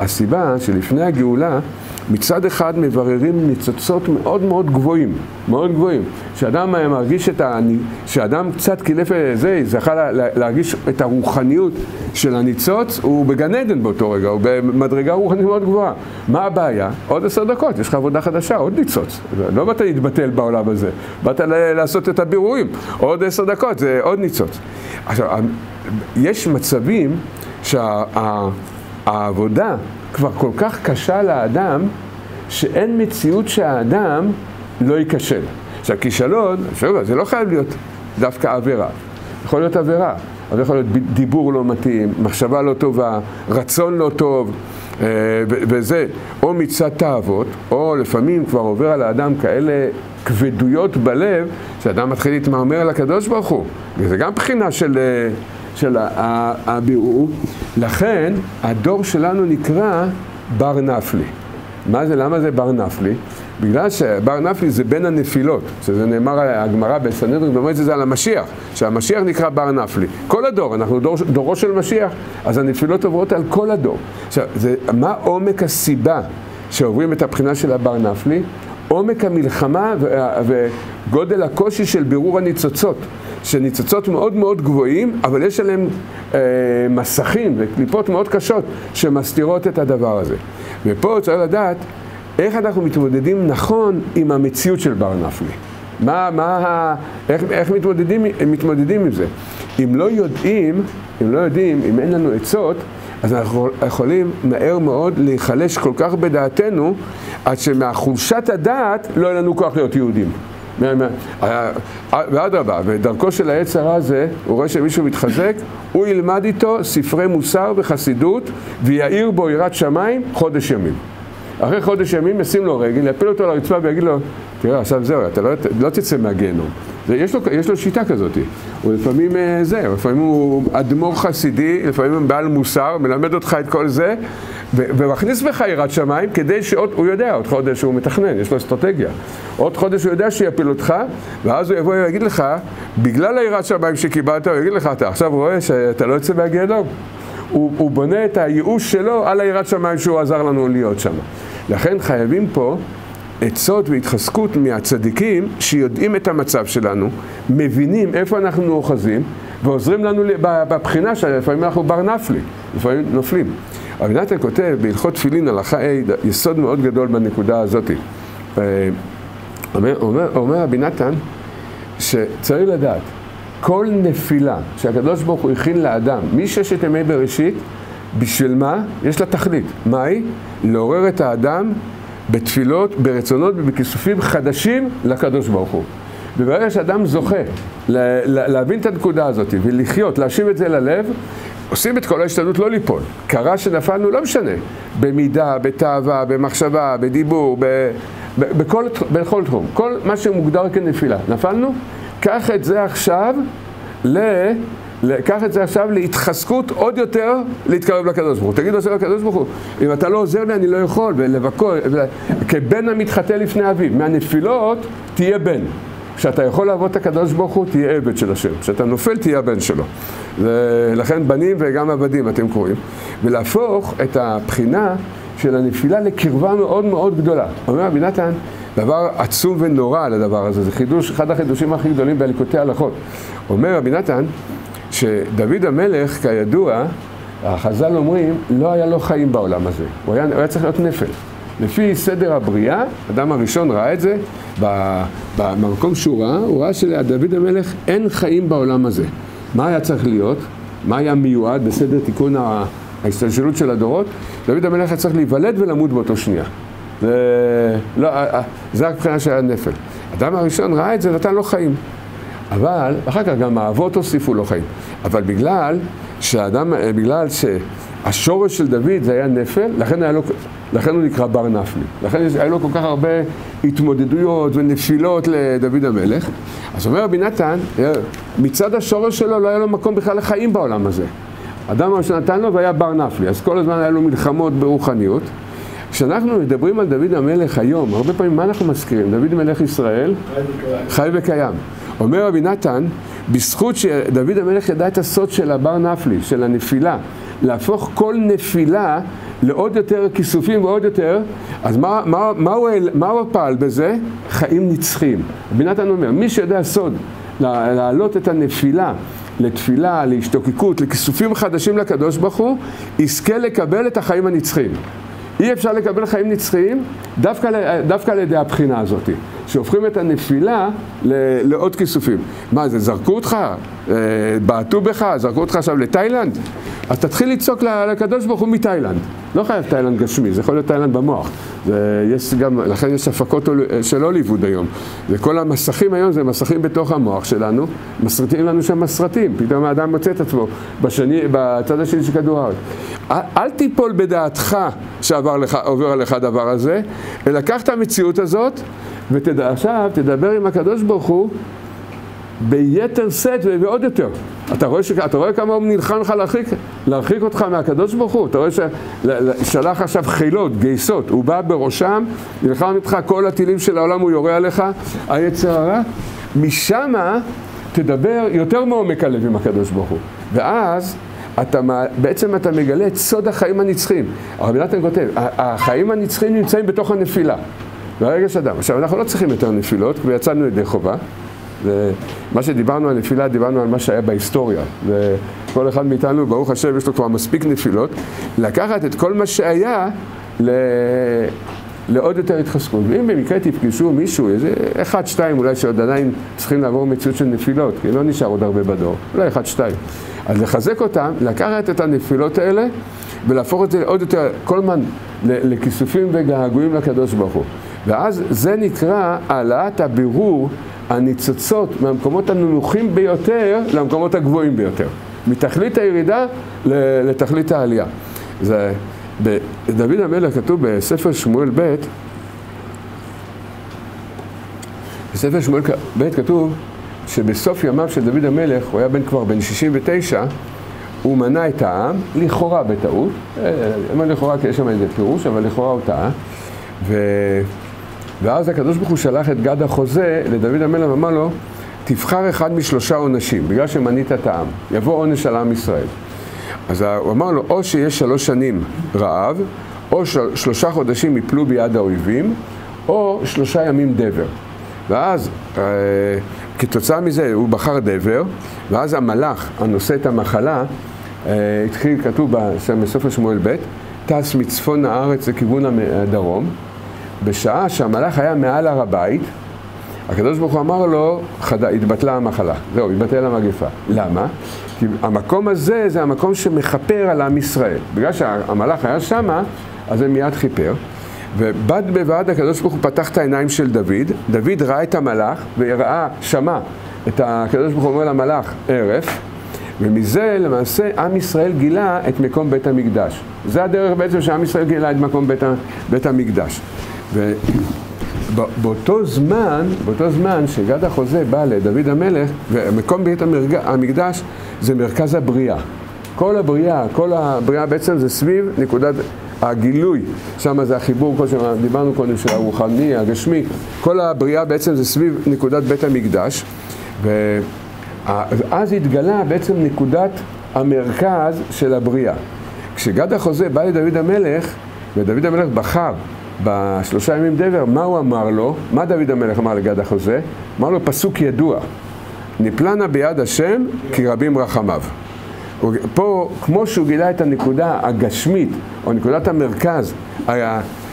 הסיבה שלפני הגאולה, מצד אחד מבררים ניצוצות מאוד מאוד גבוהים, מאוד גבוהים. שאדם מרגיש את ה... שאדם קצת קילף זה, זכה להרגיש את הרוחניות של הניצוץ, הוא בגן עדן באותו רגע, הוא במדרגה רוחנית מאוד גבוהה. מה הבעיה? עוד עשר דקות, יש לך עבודה חדשה, עוד ניצוץ. לא באת להתבטל בעולם הזה, באת לעשות את הבירורים. עוד עשר דקות, זה עוד ניצוץ. עכשיו, יש מצבים שהעבודה כבר כל כך קשה לאדם, שאין מציאות שהאדם לא ייכשל. עכשיו, כישלון, זה לא חייב להיות דווקא עבירה. יכול להיות עבירה, אבל יכול להיות דיבור לא מתאים, מחשבה לא טובה, רצון לא טוב, אה, וזה, או מצד תאוות, או לפעמים כבר עובר על האדם כאלה כבדויות בלב, שאדם מתחיל להתמרמר על הקדוש ברוך הוא. וזה גם בחינה של, אה, של הבירור. לכן, הדור שלנו נקרא בר נפלי. מה זה, למה זה בר נפלי? בגלל שבר נפלי זה בין הנפילות, שזה נאמר הגמרא בסנהדרין, ואומרת את זה על המשיח, שהמשיח נקרא בר נפלי. כל הדור, אנחנו דור, דורו של משיח, אז הנפילות עוברות על כל הדור. עכשיו, זה, מה עומק הסיבה שעוברים את הבחינה של הבר נפלי? עומק המלחמה וגודל הקושי של בירור הניצוצות. שניצוצות מאוד מאוד גבוהים, אבל יש עליהם אה, מסכים וקליפות מאוד קשות שמסתירות את הדבר הזה. ופה צריך לדעת איך אנחנו מתמודדים נכון עם המציאות של בר נפלי. מה, מה, איך, איך מתמודדים, מתמודדים עם זה? אם לא יודעים, אם לא יודעים, אם אין לנו עצות, אז אנחנו יכולים מהר מאוד להיחלש כל כך בדעתנו, עד שמהחולשת הדעת לא יהיה לנו כוח להיות יהודים. ואדרבה, ודרכו של העץ הרע הזה, הוא רואה שמישהו מתחזק, הוא ילמד איתו ספרי מוסר וחסידות, ויעיר בו יראת שמיים חודש ימים. אחרי חודש ימים ישים לו רגל, יפיל אותו על הרצפה ויגיד לו, תראה, עכשיו זהו, אתה לא, לא תצא מהגיהנום. יש לו, יש לו שיטה כזאת. הוא לפעמים אה, זה, לפעמים הוא אדמו"ר חסידי, לפעמים הוא בעל מוסר, מלמד אותך את כל זה, ומכניס בך יראת שמיים כדי שעוד, הוא יודע, עוד חודש הוא מתכנן, יש לו אסטרטגיה. עוד חודש הוא יודע שיפיל אותך, ואז הוא יבוא ויגיד לך, בגלל היראת שמיים שקיבלת, הוא יגיד לך, אתה עכשיו רואה שאתה לא יוצא מהגיהנום. הוא, הוא בונה את הייאוש שלו על היראת שמיים שהוא עזר לנו להיות שם. לכן חייבים פה עצות והתחזקות מהצדיקים שיודעים את המצב שלנו, מבינים איפה אנחנו אוחזים ועוזרים לנו בבחינה שלפעמים אנחנו בר נפלי, לפעמים נופלים. רבי נתן כותב בהלכות תפילין הלכה A, יסוד מאוד גדול בנקודה הזאת. אה, אומר, אומר, אומר רבי נתן שצריך לדעת, כל נפילה שהקדוש ברוך הוא הכין לאדם מששת ימי בראשית, בשביל מה? יש לה תכלית. מה היא? לעורר את האדם בתפילות, ברצונות ובכיסופים חדשים לקדוש ברוך הוא. וברגע שאדם זוכה להבין את הנקודה הזאת ולחיות, להשיב את זה ללב, עושים את כל ההשתדלות לא ליפול. קרה שנפלנו, לא משנה. במידה, בתאווה, במחשבה, בדיבור, ב, ב, בכל, בכל תחום. כל מה שמוגדר כנפילה. נפלנו? קח את זה עכשיו ל... קח את זה עכשיו להתחזקות עוד יותר להתקרב לקדוש ברוך הוא. תגיד עוזר לקדוש ברוך הוא, אם אתה לא עוזר לי אני לא יכול, ולבקור, כבן המתחטא לפני אביו. מהנפילות תהיה בן. כשאתה יכול לעבוד את הקדוש ברוך הוא, תהיה עבד של השם. כשאתה נופל, תהיה הבן שלו. ולכן בנים וגם עבדים אתם קוראים. ולהפוך את הבחינה של הנפילה לקרבה מאוד מאוד גדולה. אומר רבי נתן, דבר עצום ונורא על הדבר הזה, זה חידוש, אחד החידושים הכי גדולים בליקוטי הלכות. אומר רבי נתן, שדוד המלך, כידוע, החז"ל אומרים, לא היה לו חיים בעולם הזה, הוא היה, הוא היה צריך להיות נפל. לפי סדר הבריאה, אדם הראשון ראה את זה, במקום שהוא ראה, הוא ראה שלדוד המלך אין חיים בעולם הזה. מה היה צריך להיות? מה היה מיועד בסדר תיקון ההשתלשלות של הדורות? דוד המלך היה צריך להיוולד ולמות באותו שנייה. זה, לא, זה רק מבחינה שהיה נפל. אדם הראשון ראה את זה, נתן לו חיים. אבל, אחר כך גם האבות הוסיפו לו חיים. אבל בגלל שהאדם, בגלל שהשורש של דוד זה היה נפל, לכן, היה לו, לכן הוא נקרא בר נפלי. לכן היה לו כל כך הרבה התמודדויות ונפילות לדוד המלך. אז אומר רבי נתן, מצד השורש שלו לא היה לו מקום בכלל לחיים בעולם הזה. אדם הראשון נתן לו והיה בר נפלי, אז כל הזמן היה לו מלחמות ברוחניות. כשאנחנו מדברים על דוד המלך היום, הרבה פעמים מה אנחנו מזכירים? דוד מלך ישראל חי וקיים. אומר רבי נתן, בזכות שדוד המלך ידע את הסוד של הבר נפלי, של הנפילה, להפוך כל נפילה לעוד יותר כיסופים ועוד יותר, אז מה, מה, מה, הוא, מה הוא פעל בזה? חיים נצחיים. רבי נתן אומר, מי שיודע סוד, להעלות את הנפילה לתפילה, להשתוקקות, לכיסופים חדשים לקדוש ברוך הוא, יזכה לקבל את החיים הנצחיים. אי אפשר לקבל חיים נצחיים דווקא, דווקא על ידי הבחינה הזאת, שהופכים את הנפילה לעוד כיסופים. מה זה, זרקו אותך? אה, בעטו בך? זרקו אותך עכשיו לתאילנד? אז תתחיל לצעוק לקדוש ברוך הוא מתאילנד. לא חייב תאילנד גשמי, זה יכול להיות תאילנד במוח. יש גם, לכן יש הפקות של הוליווד היום. וכל המסכים היום זה מסכים בתוך המוח שלנו, מסרטים לנו שם מסרטים. פתאום האדם מוצא את עצמו בשני, בצד השני של כדור הארץ. אל תיפול בדעתך שעובר לך, עליך הדבר הזה, אלא קח את המציאות הזאת, ועכשיו תדבר עם הקדוש ברוך הוא ביתר שאת ועוד יותר. אתה רואה, ש... אתה רואה כמה הוא נלחם לך להרחיק, להרחיק אותך מהקדוש ברוך הוא? אתה רואה ששלח עכשיו חילות, גייסות, הוא בא בראשם, נלחם איתך כל הטילים של העולם, הוא יורה עליך, היצר הרע. משמה תדבר יותר מעומק הלב עם הקדוש ברוך הוא. ואז אתה, בעצם אתה מגלה את סוד החיים הנצחיים. הרבי נתן כותב, החיים הנצחיים נמצאים בתוך הנפילה. ברגע שאדם. עכשיו, אנחנו לא צריכים יותר נפילות, כבר יצאנו ידי חובה. ומה שדיברנו על נפילה, דיברנו על מה שהיה בהיסטוריה. וכל אחד מאיתנו, ברוך השם, יש לו כבר מספיק נפילות. לקחת את כל מה שהיה ל... לעוד יותר התחזקות. ואם במקרה תפגשו מישהו, איזה אחד, שתיים, אולי שעוד עדיין צריכים לעבור מציאות של נפילות, כי לא נשאר עוד הרבה בדור, אולי אחד, שתיים. אז לחזק אותם, לקחת את הנפילות האלה ולהפוך את זה עוד יותר, כל הזמן, לכיסופים וגעגועים לקדוש ברוך הוא. ואז זה נקרא העלאת הבירור הניצוצות מהמקומות הנמוכים ביותר למקומות הגבוהים ביותר. מתכלית הירידה לתכלית העלייה. זה, בדוד המלך כתוב בספר שמואל ב', בספר שמואל ב' כתוב שבסוף ימיו של דוד המלך, הוא היה בן כבר בן 69, הוא מנה את העם, לכאורה בטעות, אני אומר לכאורה כי יש שם איזה פירוש, אבל לכאורה הוא טעה, ו... ואז הקדוש ברוך הוא שלח את גד החוזה לדוד המלך ואמר לו, תבחר אחד משלושה עונשים, בגלל שמנית את העם, יבוא עונש על עם ישראל. אז הוא אמר לו, או שיש שלוש שנים רעב, או של, שלושה חודשים יפלו ביד האויבים, או שלושה ימים דבר. ואז אה, כתוצאה מזה הוא בחר דבר, ואז המלאך הנושא את המחלה, אה, התחיל, כתוב בספר שמואל ב', טס מצפון הארץ לכיוון הדרום, בשעה שהמלאך היה מעל הר הבית, הקדוש ברוך הוא אמר לו, חד... התבטלה המחלה, זהו, התבטלה המגפה. למה? כי המקום הזה זה המקום שמכפר על עם ישראל. בגלל שהמלאך היה שמה, אז זה מיד חיפר. ובד בבד הקדוש ברוך הוא פתח את העיניים של דוד, דוד ראה את המלאך וראה, שמע את הקדוש ברוך הוא אומר למלאך, הרף, ומזה למעשה עם ישראל גילה את מקום בית המקדש. זה הדרך בעצם שעם ישראל גילה את מקום בית, בית המקדש. ובאותו זמן, באותו זמן שגד החוזה בא לדוד המלך, ומקום בית המקדש זה מרכז הבריאה. כל הבריאה, כל הבריאה בעצם זה סביב נקודת הגילוי, שם זה החיבור, כמו שדיברנו קודם, של הרוחני, הגשמי, כל הבריאה בעצם זה סביב נקודת בית המקדש, ואז התגלה בעצם נקודת המרכז של הבריאה. כשגד החוזה בא לדוד המלך, ודוד המלך בחר בשלושה ימים דבר, מה הוא אמר לו? מה דוד המלך אמר לגד החוזה? אמר לו פסוק ידוע, נפלנה ביד השם כי רבים רחמיו. פה, כמו שהוא גילה את הנקודה הגשמית, או נקודת המרכז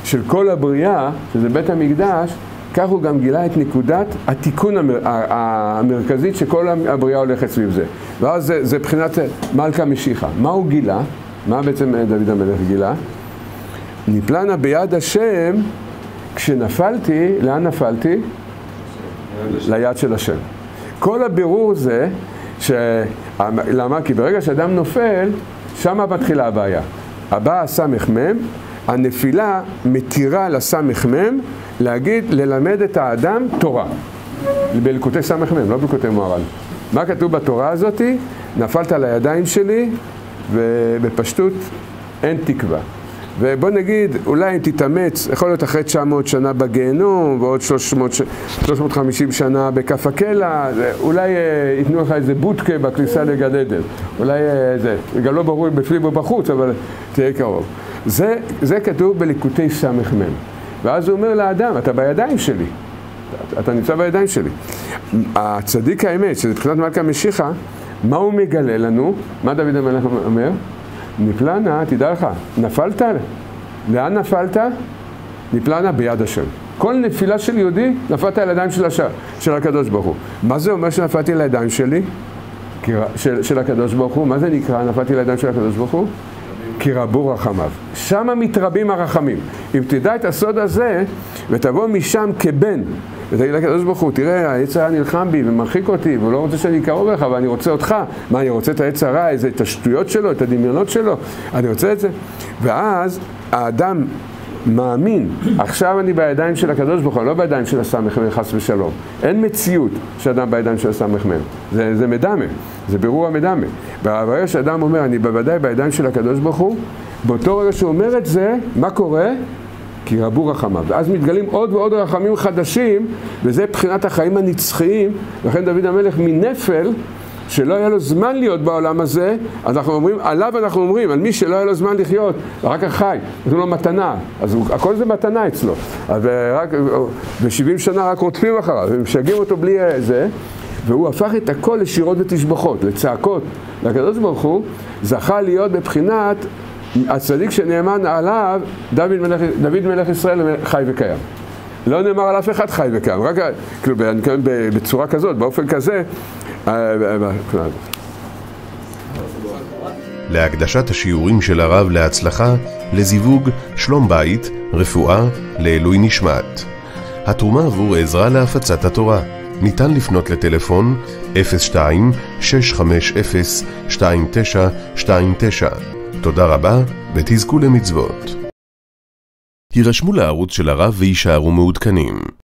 של כל הבריאה, שזה בית המקדש, כך הוא גם גילה את נקודת התיקון המר, המרכזית שכל הבריאה הולכת סביב זה. ואז זה, זה בחינת מלכה משיחה. מה הוא גילה? מה בעצם דוד המלך גילה? נפלנה ביד השם, כשנפלתי, לאן נפלתי? ליד של השם. כל הבירור זה, ש... למה? כי ברגע שאדם נופל, שם מתחילה הבעיה. הבא הסמ"ם, הנפילה מתירה לסמ"ם להגיד, ללמד את האדם תורה. בלקוטי סמ"ם, לא בלקוטי מוהר"ן. מה כתוב בתורה הזאתי? נפלת לידיים שלי, ובפשטות אין תקווה. ובוא נגיד, אולי אם תתאמץ, יכול להיות אחרי 900 שנה בגיהנום ועוד 300, 350 שנה בכף הקלע, אולי אה, ייתנו לך איזה בוטקה בכניסה לגן עדן. אולי אה, זה, גם לא ברור אם בפנים או בחוץ, אבל תהיה קרוב. זה, זה כתוב בליקוטי סמ"ם. ואז הוא אומר לאדם, אתה בידיים שלי. אתה, אתה נמצא בידיים שלי. הצדיק האמת, שזה מבחינת מלכה משיחה, מה הוא מגלה לנו? מה דוד המלך אומר? נפלנה, תדע לך, נפלת? לאן נפלת? נפלנה ביד השם. כל נפילה של יהודי, נפלת על הידיים של, השם, של הקדוש ברוך הוא. מה זה אומר שנפלתי על הידיים שלי? של, של הקדוש ברוך הוא? מה זה נקרא נפלתי על הידיים של הקדוש ברוך הוא? כי רבו רחמיו. שם מתרבים הרחמים. אם תדע את הסוד הזה, ותבוא משם כבן, ותגיד לקדוש ברוך הוא, תראה, העץ הרע נלחם בי ומרחיק אותי, והוא לא רוצה שאני אקרוב אליך, אבל אני רוצה אותך. מה, אני רוצה את העץ הרע, איזה, את השטויות שלו, את הדמיונות שלו? אני רוצה את זה. ואז האדם מאמין, עכשיו אני בידיים של הקדוש ברוך הוא, לא בידיים של הסמ"ם, חס ושלום. אין מציאות שאדם בידיים של הסמ"ם. זה, זה מדמה, זה בירור המדמה. ברגע שאדם אומר, אני בוודאי בידיים של הקדוש ברוך הוא, באותו רגע שהוא אומר את זה, מה קורה? כי רבו רחמיו. ואז מתגלים עוד ועוד רחמים חדשים, וזה מבחינת החיים הנצחיים, לכן דוד המלך מנפל שלא היה לו זמן להיות בעולם הזה, אז אנחנו אומרים, עליו אנחנו אומרים, על מי שלא היה לו זמן לחיות, ורק החי, נותנים לו מתנה, אז הוא, הכל זה מתנה אצלו, אז רק, ב-70 שנה רק רודפים אחריו, ומשגעים אותו בלי זה, והוא הפך את הכל לשירות ותשבחות, לצעקות, לקדוש ברוך הוא, זכה להיות בבחינת הצדיק שנאמן עליו, דוד מלך, דוד מלך ישראל חי וקיים. לא נאמר על אף אחד חי וקיים, רק כאילו, בצורה כזאת, באופן כזה, להקדשת השיעורים של הרב להצלחה, לזיווג, שלום בית, רפואה, לעילוי נשמת. התרומה עבור עזרה להפצת התורה. ניתן לפנות לטלפון 02-650-2929. תודה רבה ותזכו למצוות. הירשמו לערוץ של הרב ויישארו מעודכנים.